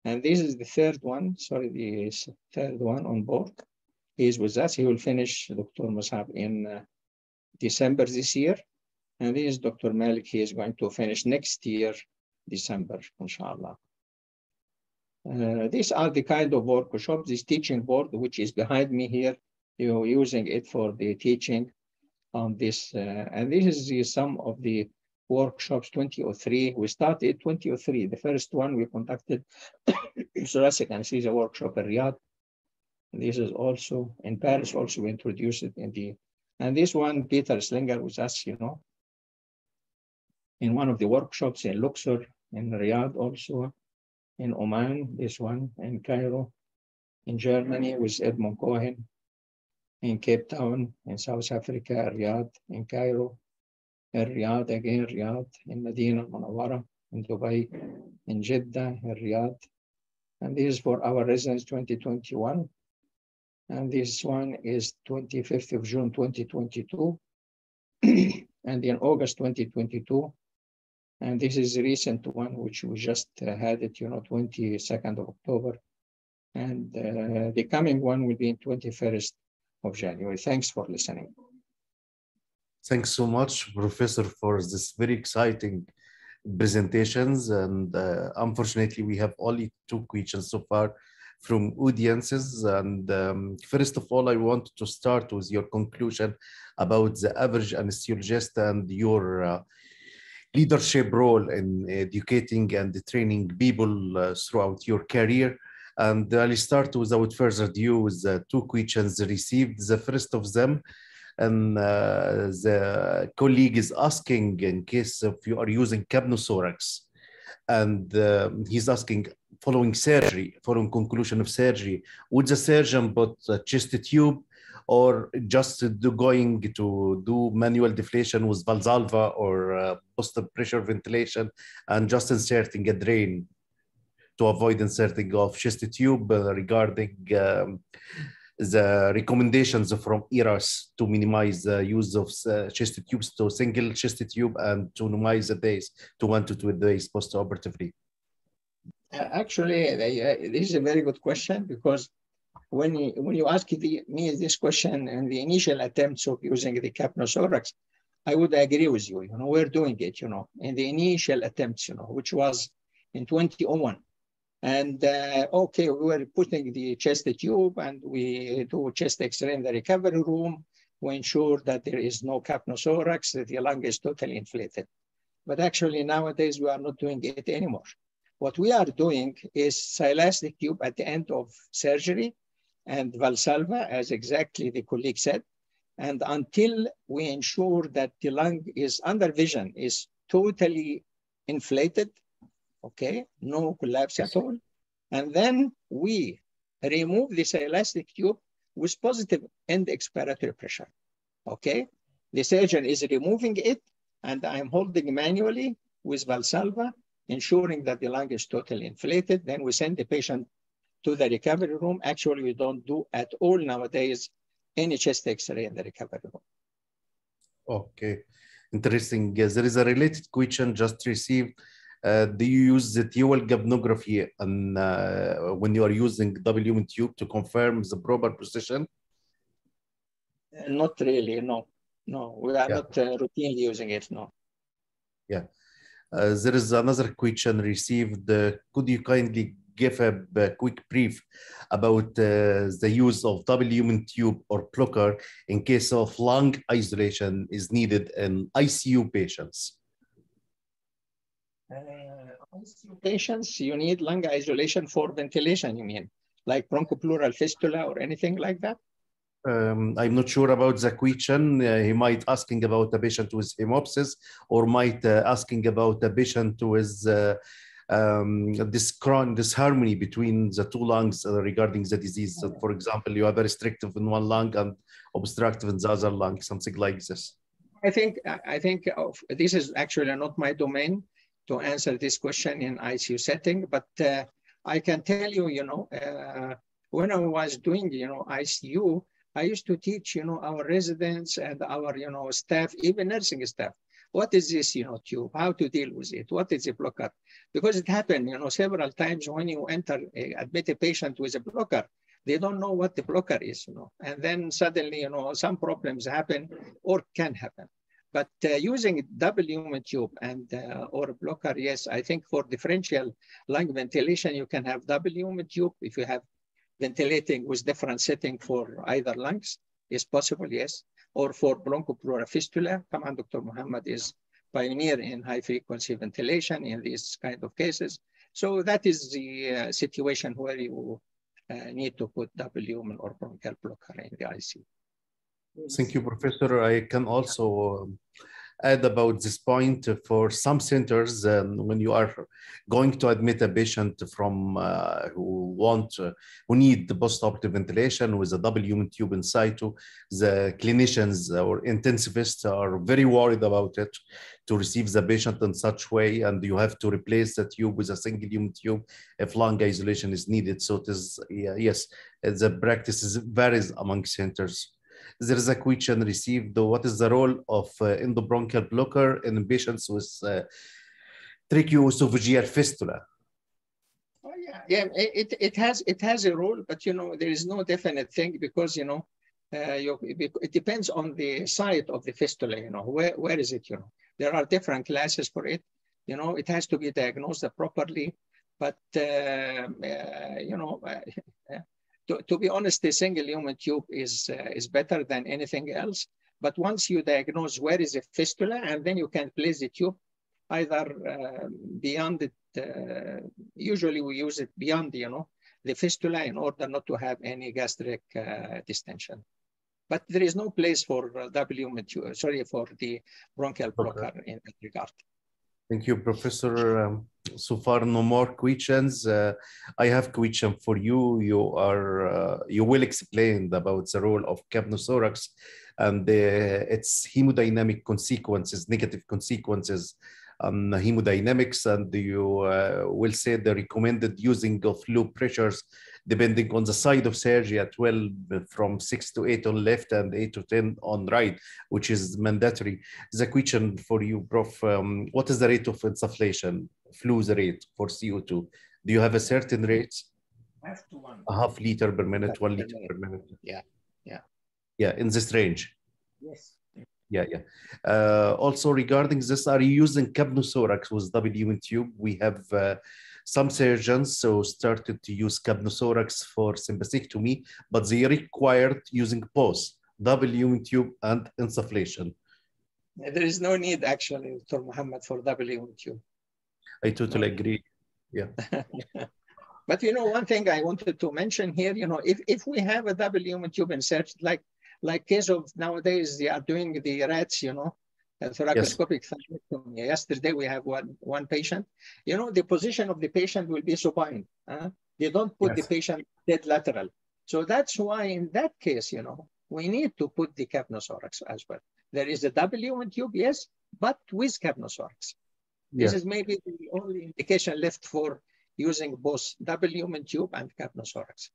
And this is the third one, sorry, the third one on board. He is with us. He will finish Dr. Musab in uh, December this year. And this is Dr. Malik. He is going to finish next year, December, inshallah. Uh, these are the kind of workshops, this teaching board, which is behind me here. You're using it for the teaching on this. Uh, and this is the, some of the workshops 2003. We started 2003. The first one we conducted thoracic anesthesia workshop in Riyadh. This is also in Paris, also introduced it in the, and this one, Peter Slinger was us, you know, in one of the workshops in Luxor, in Riyadh also, in Oman, this one, in Cairo, in Germany with Edmond Cohen, in Cape Town, in South Africa, Riyadh, in Cairo, in Riyadh again, Riyadh, in Medina, Munawara, in Dubai, in Jeddah, in Riyadh. And this is for our residents 2021. And this one is 25th of June 2022. and in August 2022. And this is a recent one, which we just uh, had it, you know, 22nd of October. And uh, the coming one will be in 21st of January. Thanks for listening. Thanks so much, Professor, for this very exciting presentations. And uh, unfortunately, we have only two questions so far from audiences. And um, first of all, I want to start with your conclusion about the average anesthesiologist and your uh, leadership role in educating and training people uh, throughout your career. And I'll start without further ado with the two questions received. The first of them, and uh, the colleague is asking in case if you are using capnothorax, and uh, he's asking following surgery, following conclusion of surgery, would the surgeon put a chest tube or just do going to do manual deflation with Valsalva or uh, post pressure ventilation and just inserting a drain to avoid inserting of chest tube uh, regarding um, the recommendations from ERAS to minimize the use of uh, chest tubes to single chest tube and to minimize the days to one to two days post-operatively? Actually, this is a very good question because when you, when you ask the, me this question and the initial attempts of using the capnothorax, I would agree with you. You know, we're doing it, you know, in the initial attempts, you know, which was in 2001. And uh, okay, we were putting the chest tube and we do chest x-ray in the recovery room. We ensure that there is no capnothorax, that the lung is totally inflated. But actually nowadays we are not doing it anymore. What we are doing is silastic tube at the end of surgery and Valsalva, as exactly the colleague said. And until we ensure that the lung is under vision, is totally inflated, okay, no collapse at all. And then we remove this elastic tube with positive end expiratory pressure, okay? The surgeon is removing it and I'm holding manually with Valsalva, ensuring that the lung is totally inflated. Then we send the patient to the recovery room. Actually, we don't do at all nowadays any chest x-ray in the recovery room. Okay, interesting. Yes, there is a related question just received. Uh, do you use the dual capnography and uh, when you are using WM tube to confirm the proper position? Uh, not really, no. No, we are yeah. not uh, routinely using it, no. Yeah. Uh, there is another question received. could you kindly give a, a quick brief about uh, the use of WM tube or plucker in case of lung isolation is needed in ICU patients? Uh, ICU patients, you need lung isolation for ventilation, you mean? Like bronchopleural fistula or anything like that? Um, I'm not sure about the question. Uh, he might asking about a patient with hemoptysis or might uh, asking about a patient with uh, um, this harmony between the two lungs uh, regarding the disease. So for example, you are very restrictive in one lung and obstructive in the other lung, something like this. I think I think of, this is actually not my domain to answer this question in ICU setting, but uh, I can tell you, you know, uh, when I was doing, you know, ICU, I used to teach, you know, our residents and our, you know, staff, even nursing staff, what is this, you know, tube, how to deal with it, what is a blocker? Because it happened, you know, several times when you enter, a, admit a patient with a blocker, they don't know what the blocker is, you know, and then suddenly, you know, some problems happen or can happen. But uh, using WM tube and uh, or blocker, yes, I think for differential lung ventilation, you can have WM tube if you have ventilating with different setting for either lungs is possible, yes. or for bronchopleural fistula. Come on, Dr. Muhammad is pioneer in high frequency ventilation in these kind of cases. So that is the uh, situation where you uh, need to put double lumen or bronchial blocker in the ICU. Thank you, Professor. I can also um, add about this point for some centers um, when you are going to admit a patient from uh, who want uh, who need the post-operative ventilation with a double lumen tube in situ the clinicians or intensivists are very worried about it to receive the patient in such way and you have to replace the tube with a single lumen tube if lung isolation is needed. So it is yeah, yes the practice varies among centers there is a question received what is the role of uh, endobronchial blocker in patients with uh, tracheoesophageal fistula? Oh, yeah yeah it, it has it has a role but you know there is no definite thing because you know uh, you, it depends on the site of the fistula you know where, where is it you know? There are different classes for it you know it has to be diagnosed properly but uh, uh, you know to, to be honest, the single lumen tube is, uh, is better than anything else. But once you diagnose where is the fistula, and then you can place the tube either uh, beyond it. Uh, usually we use it beyond, you know, the fistula in order not to have any gastric uh, distension. But there is no place for W tube, sorry, for the bronchial blocker okay. in that regard. Thank you, Professor. Um, so far, no more questions. Uh, I have question for you. You are uh, you will explain about the role of capnothorax and uh, its hemodynamic consequences, negative consequences on hemodynamics, and you uh, will say the recommended using of low pressures depending on the side of surgery at 12 from 6 to 8 on left and 8 to 10 on right, which is mandatory. The question for you, Prof, um, what is the rate of insufflation, flu's rate for CO2? Do you have a certain rate? Half to one. A half liter per minute, one liter per minute. Yeah, yeah. Yeah, in this range. Yes. Yeah, yeah. Uh, also regarding this, are you using capnothorax with double lumen tube? We have uh, some surgeons so started to use capnothorax for sympathectomy, but they required using both double lumen tube and insufflation. There is no need actually, Dr. Muhammad, for double lumen tube. I totally agree. Yeah. but you know, one thing I wanted to mention here, you know, if, if we have a double lumen tube insert, like like case of nowadays, they are doing the RATS, you know, thoracoscopic yes. thymectomy. Yesterday we have one, one patient. You know, the position of the patient will be supine. Huh? They don't put yes. the patient dead lateral. So that's why in that case, you know, we need to put the capnothorax as well. There is a double lumen tube, yes, but with capnothorax. Yeah. This is maybe the only indication left for using both W double lumen tube and capnothorax.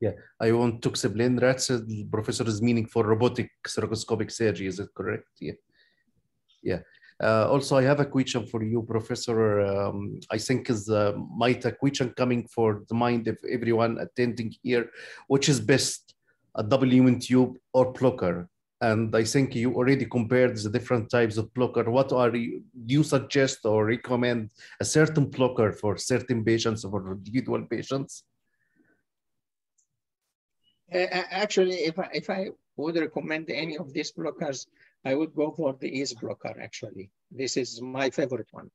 Yeah, I want to explain that. The professor is meaning for robotic thoracoscopic surgery. Is it correct? Yeah. Yeah. Uh, also, I have a question for you, Professor. Um, I think is uh, might a question coming for the mind of everyone attending here, which is best, a double lumen tube or blocker? And I think you already compared the different types of blocker. What are you, do you suggest or recommend a certain blocker for certain patients or individual patients? Uh, actually, if I, if I would recommend any of these blockers, I would go for the EZ blocker, actually. This is my favorite one.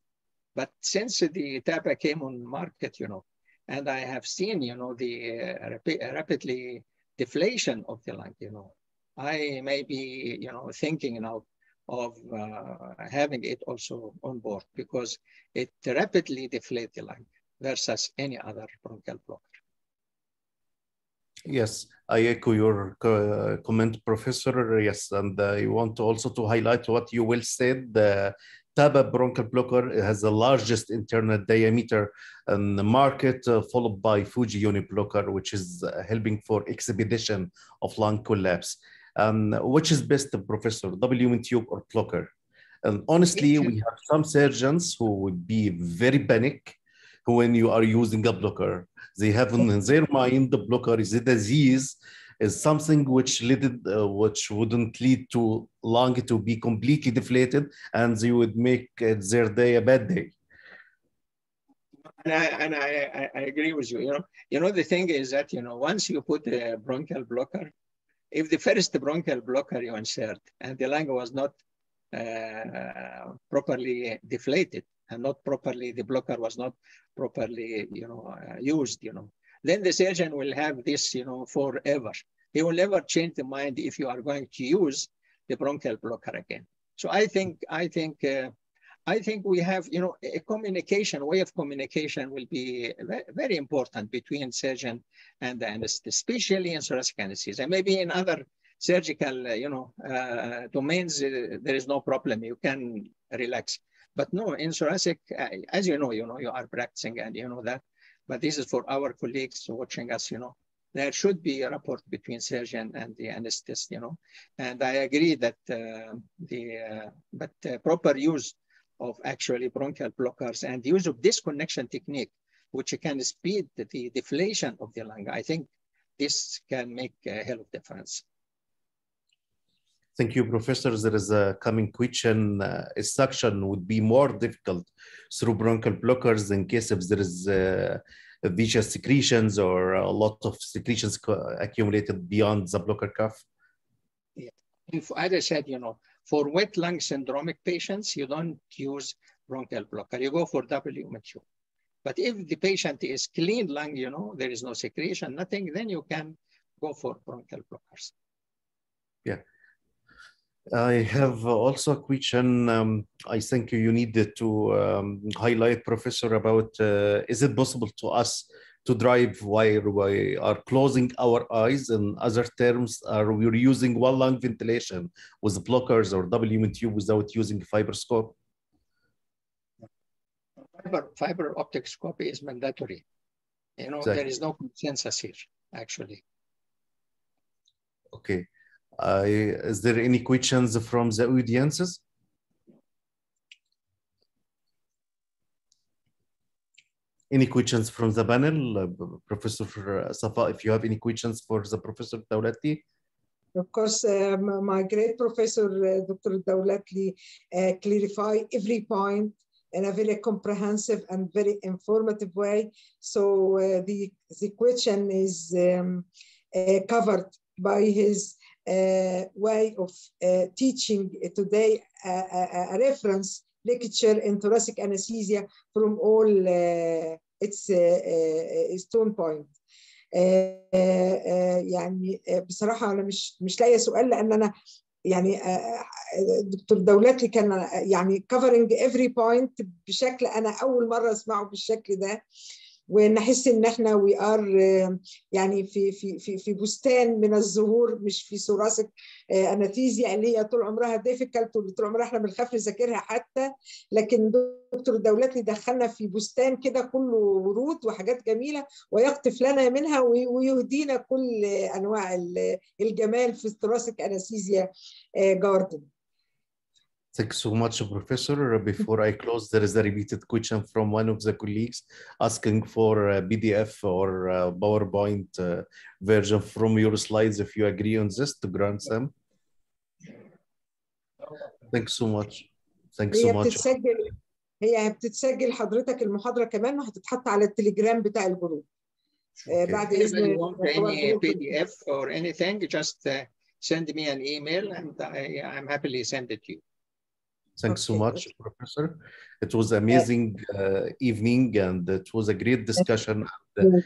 But since the TAPA came on market, you know, and I have seen, you know, the uh, rapi rapidly deflation of the lung, you know, I may be, you know, thinking now of uh, having it also on board because it rapidly deflates the lung versus any other bronchial blocker. Yes, I echo your uh, comment, Professor. Yes, and I want also to highlight what you will said. The TAPA bronchial blocker has the largest internal diameter in the market, uh, followed by Fuji uniblocker, which is uh, helping for expedition of lung collapse. Um, which is best, Professor, double lumen tube or blocker? And honestly, we have some surgeons who would be very panic when you are using a blocker. They have in their mind the blocker is a disease, is something which led, uh, which wouldn't lead to lung to be completely deflated, and they would make uh, their day a bad day. And, I, and I, I, agree with you. You know, you know the thing is that you know once you put a bronchial blocker, if the first bronchial blocker you insert and the lung was not uh, properly deflated and not properly, the blocker was not properly, you know, uh, used, you know, then the surgeon will have this, you know, forever. He will never change the mind if you are going to use the bronchial blocker again. So I think, I think, uh, I think we have, you know, a communication, way of communication will be very important between surgeon and the anesthetist, especially in thoracic anesthesia. Maybe in other surgical, uh, you know, uh, domains, uh, there is no problem. You can relax. But no, in thoracic, uh, as you know, you know, you are practicing and you know that. But this is for our colleagues watching us, you know, there should be a rapport between surgeon and the anesthetist, you know. And I agree that uh, the, uh, but proper use of actually bronchial blockers and use of disconnection technique, which can speed the deflation of the lung. I think this can make a hell of difference. Thank you, Professor. There is a coming question. Uh, suction would be more difficult through bronchial blockers in case if there is uh, viscous secretions or a lot of secretions accumulated beyond the blocker cuff. Yeah. If, as I said, you know, for wet lung syndromic patients, you don't use bronchial blocker. You go for WMHU. But if the patient is clean lung, you know, there is no secretion, nothing, then you can go for bronchial blockers. Yeah. I have also a question. Um, I think you needed to um, highlight, Professor, about uh, is it possible to us to drive while we are closing our eyes? In other terms, are we using one lung ventilation with blockers or WMTU without using fibroscope? Fiber, fiber optic scope is mandatory. You know, exactly. there is no consensus here, actually. Okay. Uh, is there any questions from the audiences? Any questions from the panel? Uh, Professor Safa, if you have any questions for the Professor Dawlatli? Of course, um, my great professor, uh, Dr. Dawlatli, uh, clarify every point in a very comprehensive and very informative way. So uh, the, the question is um, covered by his uh, way of uh, teaching today a, reference lecture in thoracic anesthesia from all uh, its its tone point. يعني بصراحه أنا مش مش لاقيه سؤال لأن أنا يعني دكتور دولاتي كان يعني covering every point بشكل أنا اول مره اسمعه بالشكل ده ونحس إن إحنا وي ار يعني في في في في بستان من الزهور مش في ثوراسيك أناثيزيا اللي هي طول عمرها ديفيكالت واللي طول عمرها إحنا بنخاف نذاكرها حتى. لكن دكتور دولتي دخلنا في بستان كده كله ورود وحاجات جميلة ويقطف لنا منها ويهدينا كل أنواع الجمال في الثوراسيك أناثيزيا جاردن. Thanks so much, Professor. Before I close, there is a repeated question from one of the colleagues asking for a PDF or a PowerPoint uh, version from your slides, if you agree on this, to grant them. Thanks so much. Thanks so هي much. بتتسجل هي بتتسجل حضرتك المحاضره كمان وهتتحط على التليجرام بتاع الجروب آه، بعد If you اذن want any PDF or anything, just uh, send me an email and I, I'm happily send it to you. Thanks so much, Professor. It was amazing uh, evening and it was a great discussion. And, uh,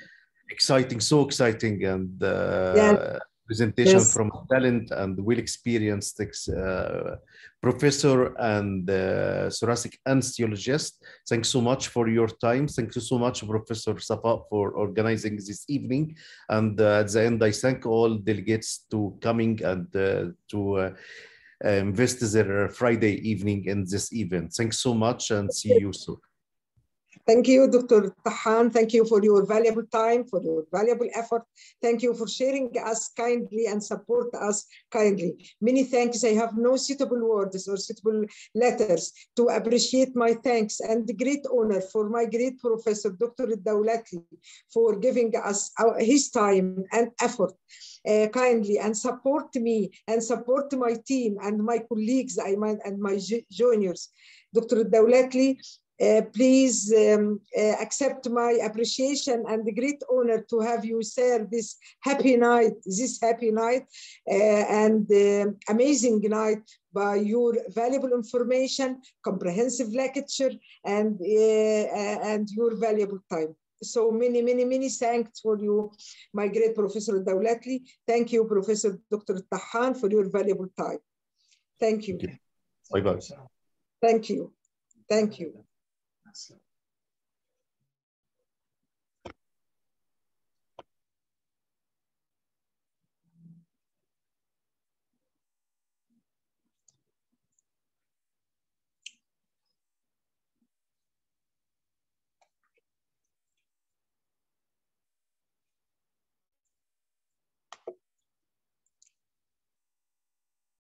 exciting, so exciting, and uh, Yeah. presentation Yes. from talent and well-experienced uh, professor and uh, thoracic anesthesiologist. Thanks so much for your time. Thank you so much, Professor Safa, for organizing this evening. And uh, at the end, I thank all delegates to coming and uh, to Um, invest their Friday evening in this event. Thanks so much and see you soon. Thank you, Dr. Tahan. Thank you for your valuable time, for your valuable effort. Thank you for sharing us kindly and support us kindly. Many thanks. I have no suitable words or suitable letters to appreciate my thanks and the great honor for my great professor, Dr. Dawlatli, for giving us his time and effort uh, kindly and support me and support my team and my colleagues I, my, and my ju- juniors. Dr. Dawlatli Uh, please um, uh, accept my appreciation and the great honor to have you share this happy night, this happy night uh, and uh, amazing night by your valuable information, comprehensive lecture, and, uh, and your valuable time. So many, many, many thanks for you, my great Professor Dawlatli. Thank you, Professor Dr. Tahan, for your valuable time. Thank you. Thank you. Thank you. Thank you so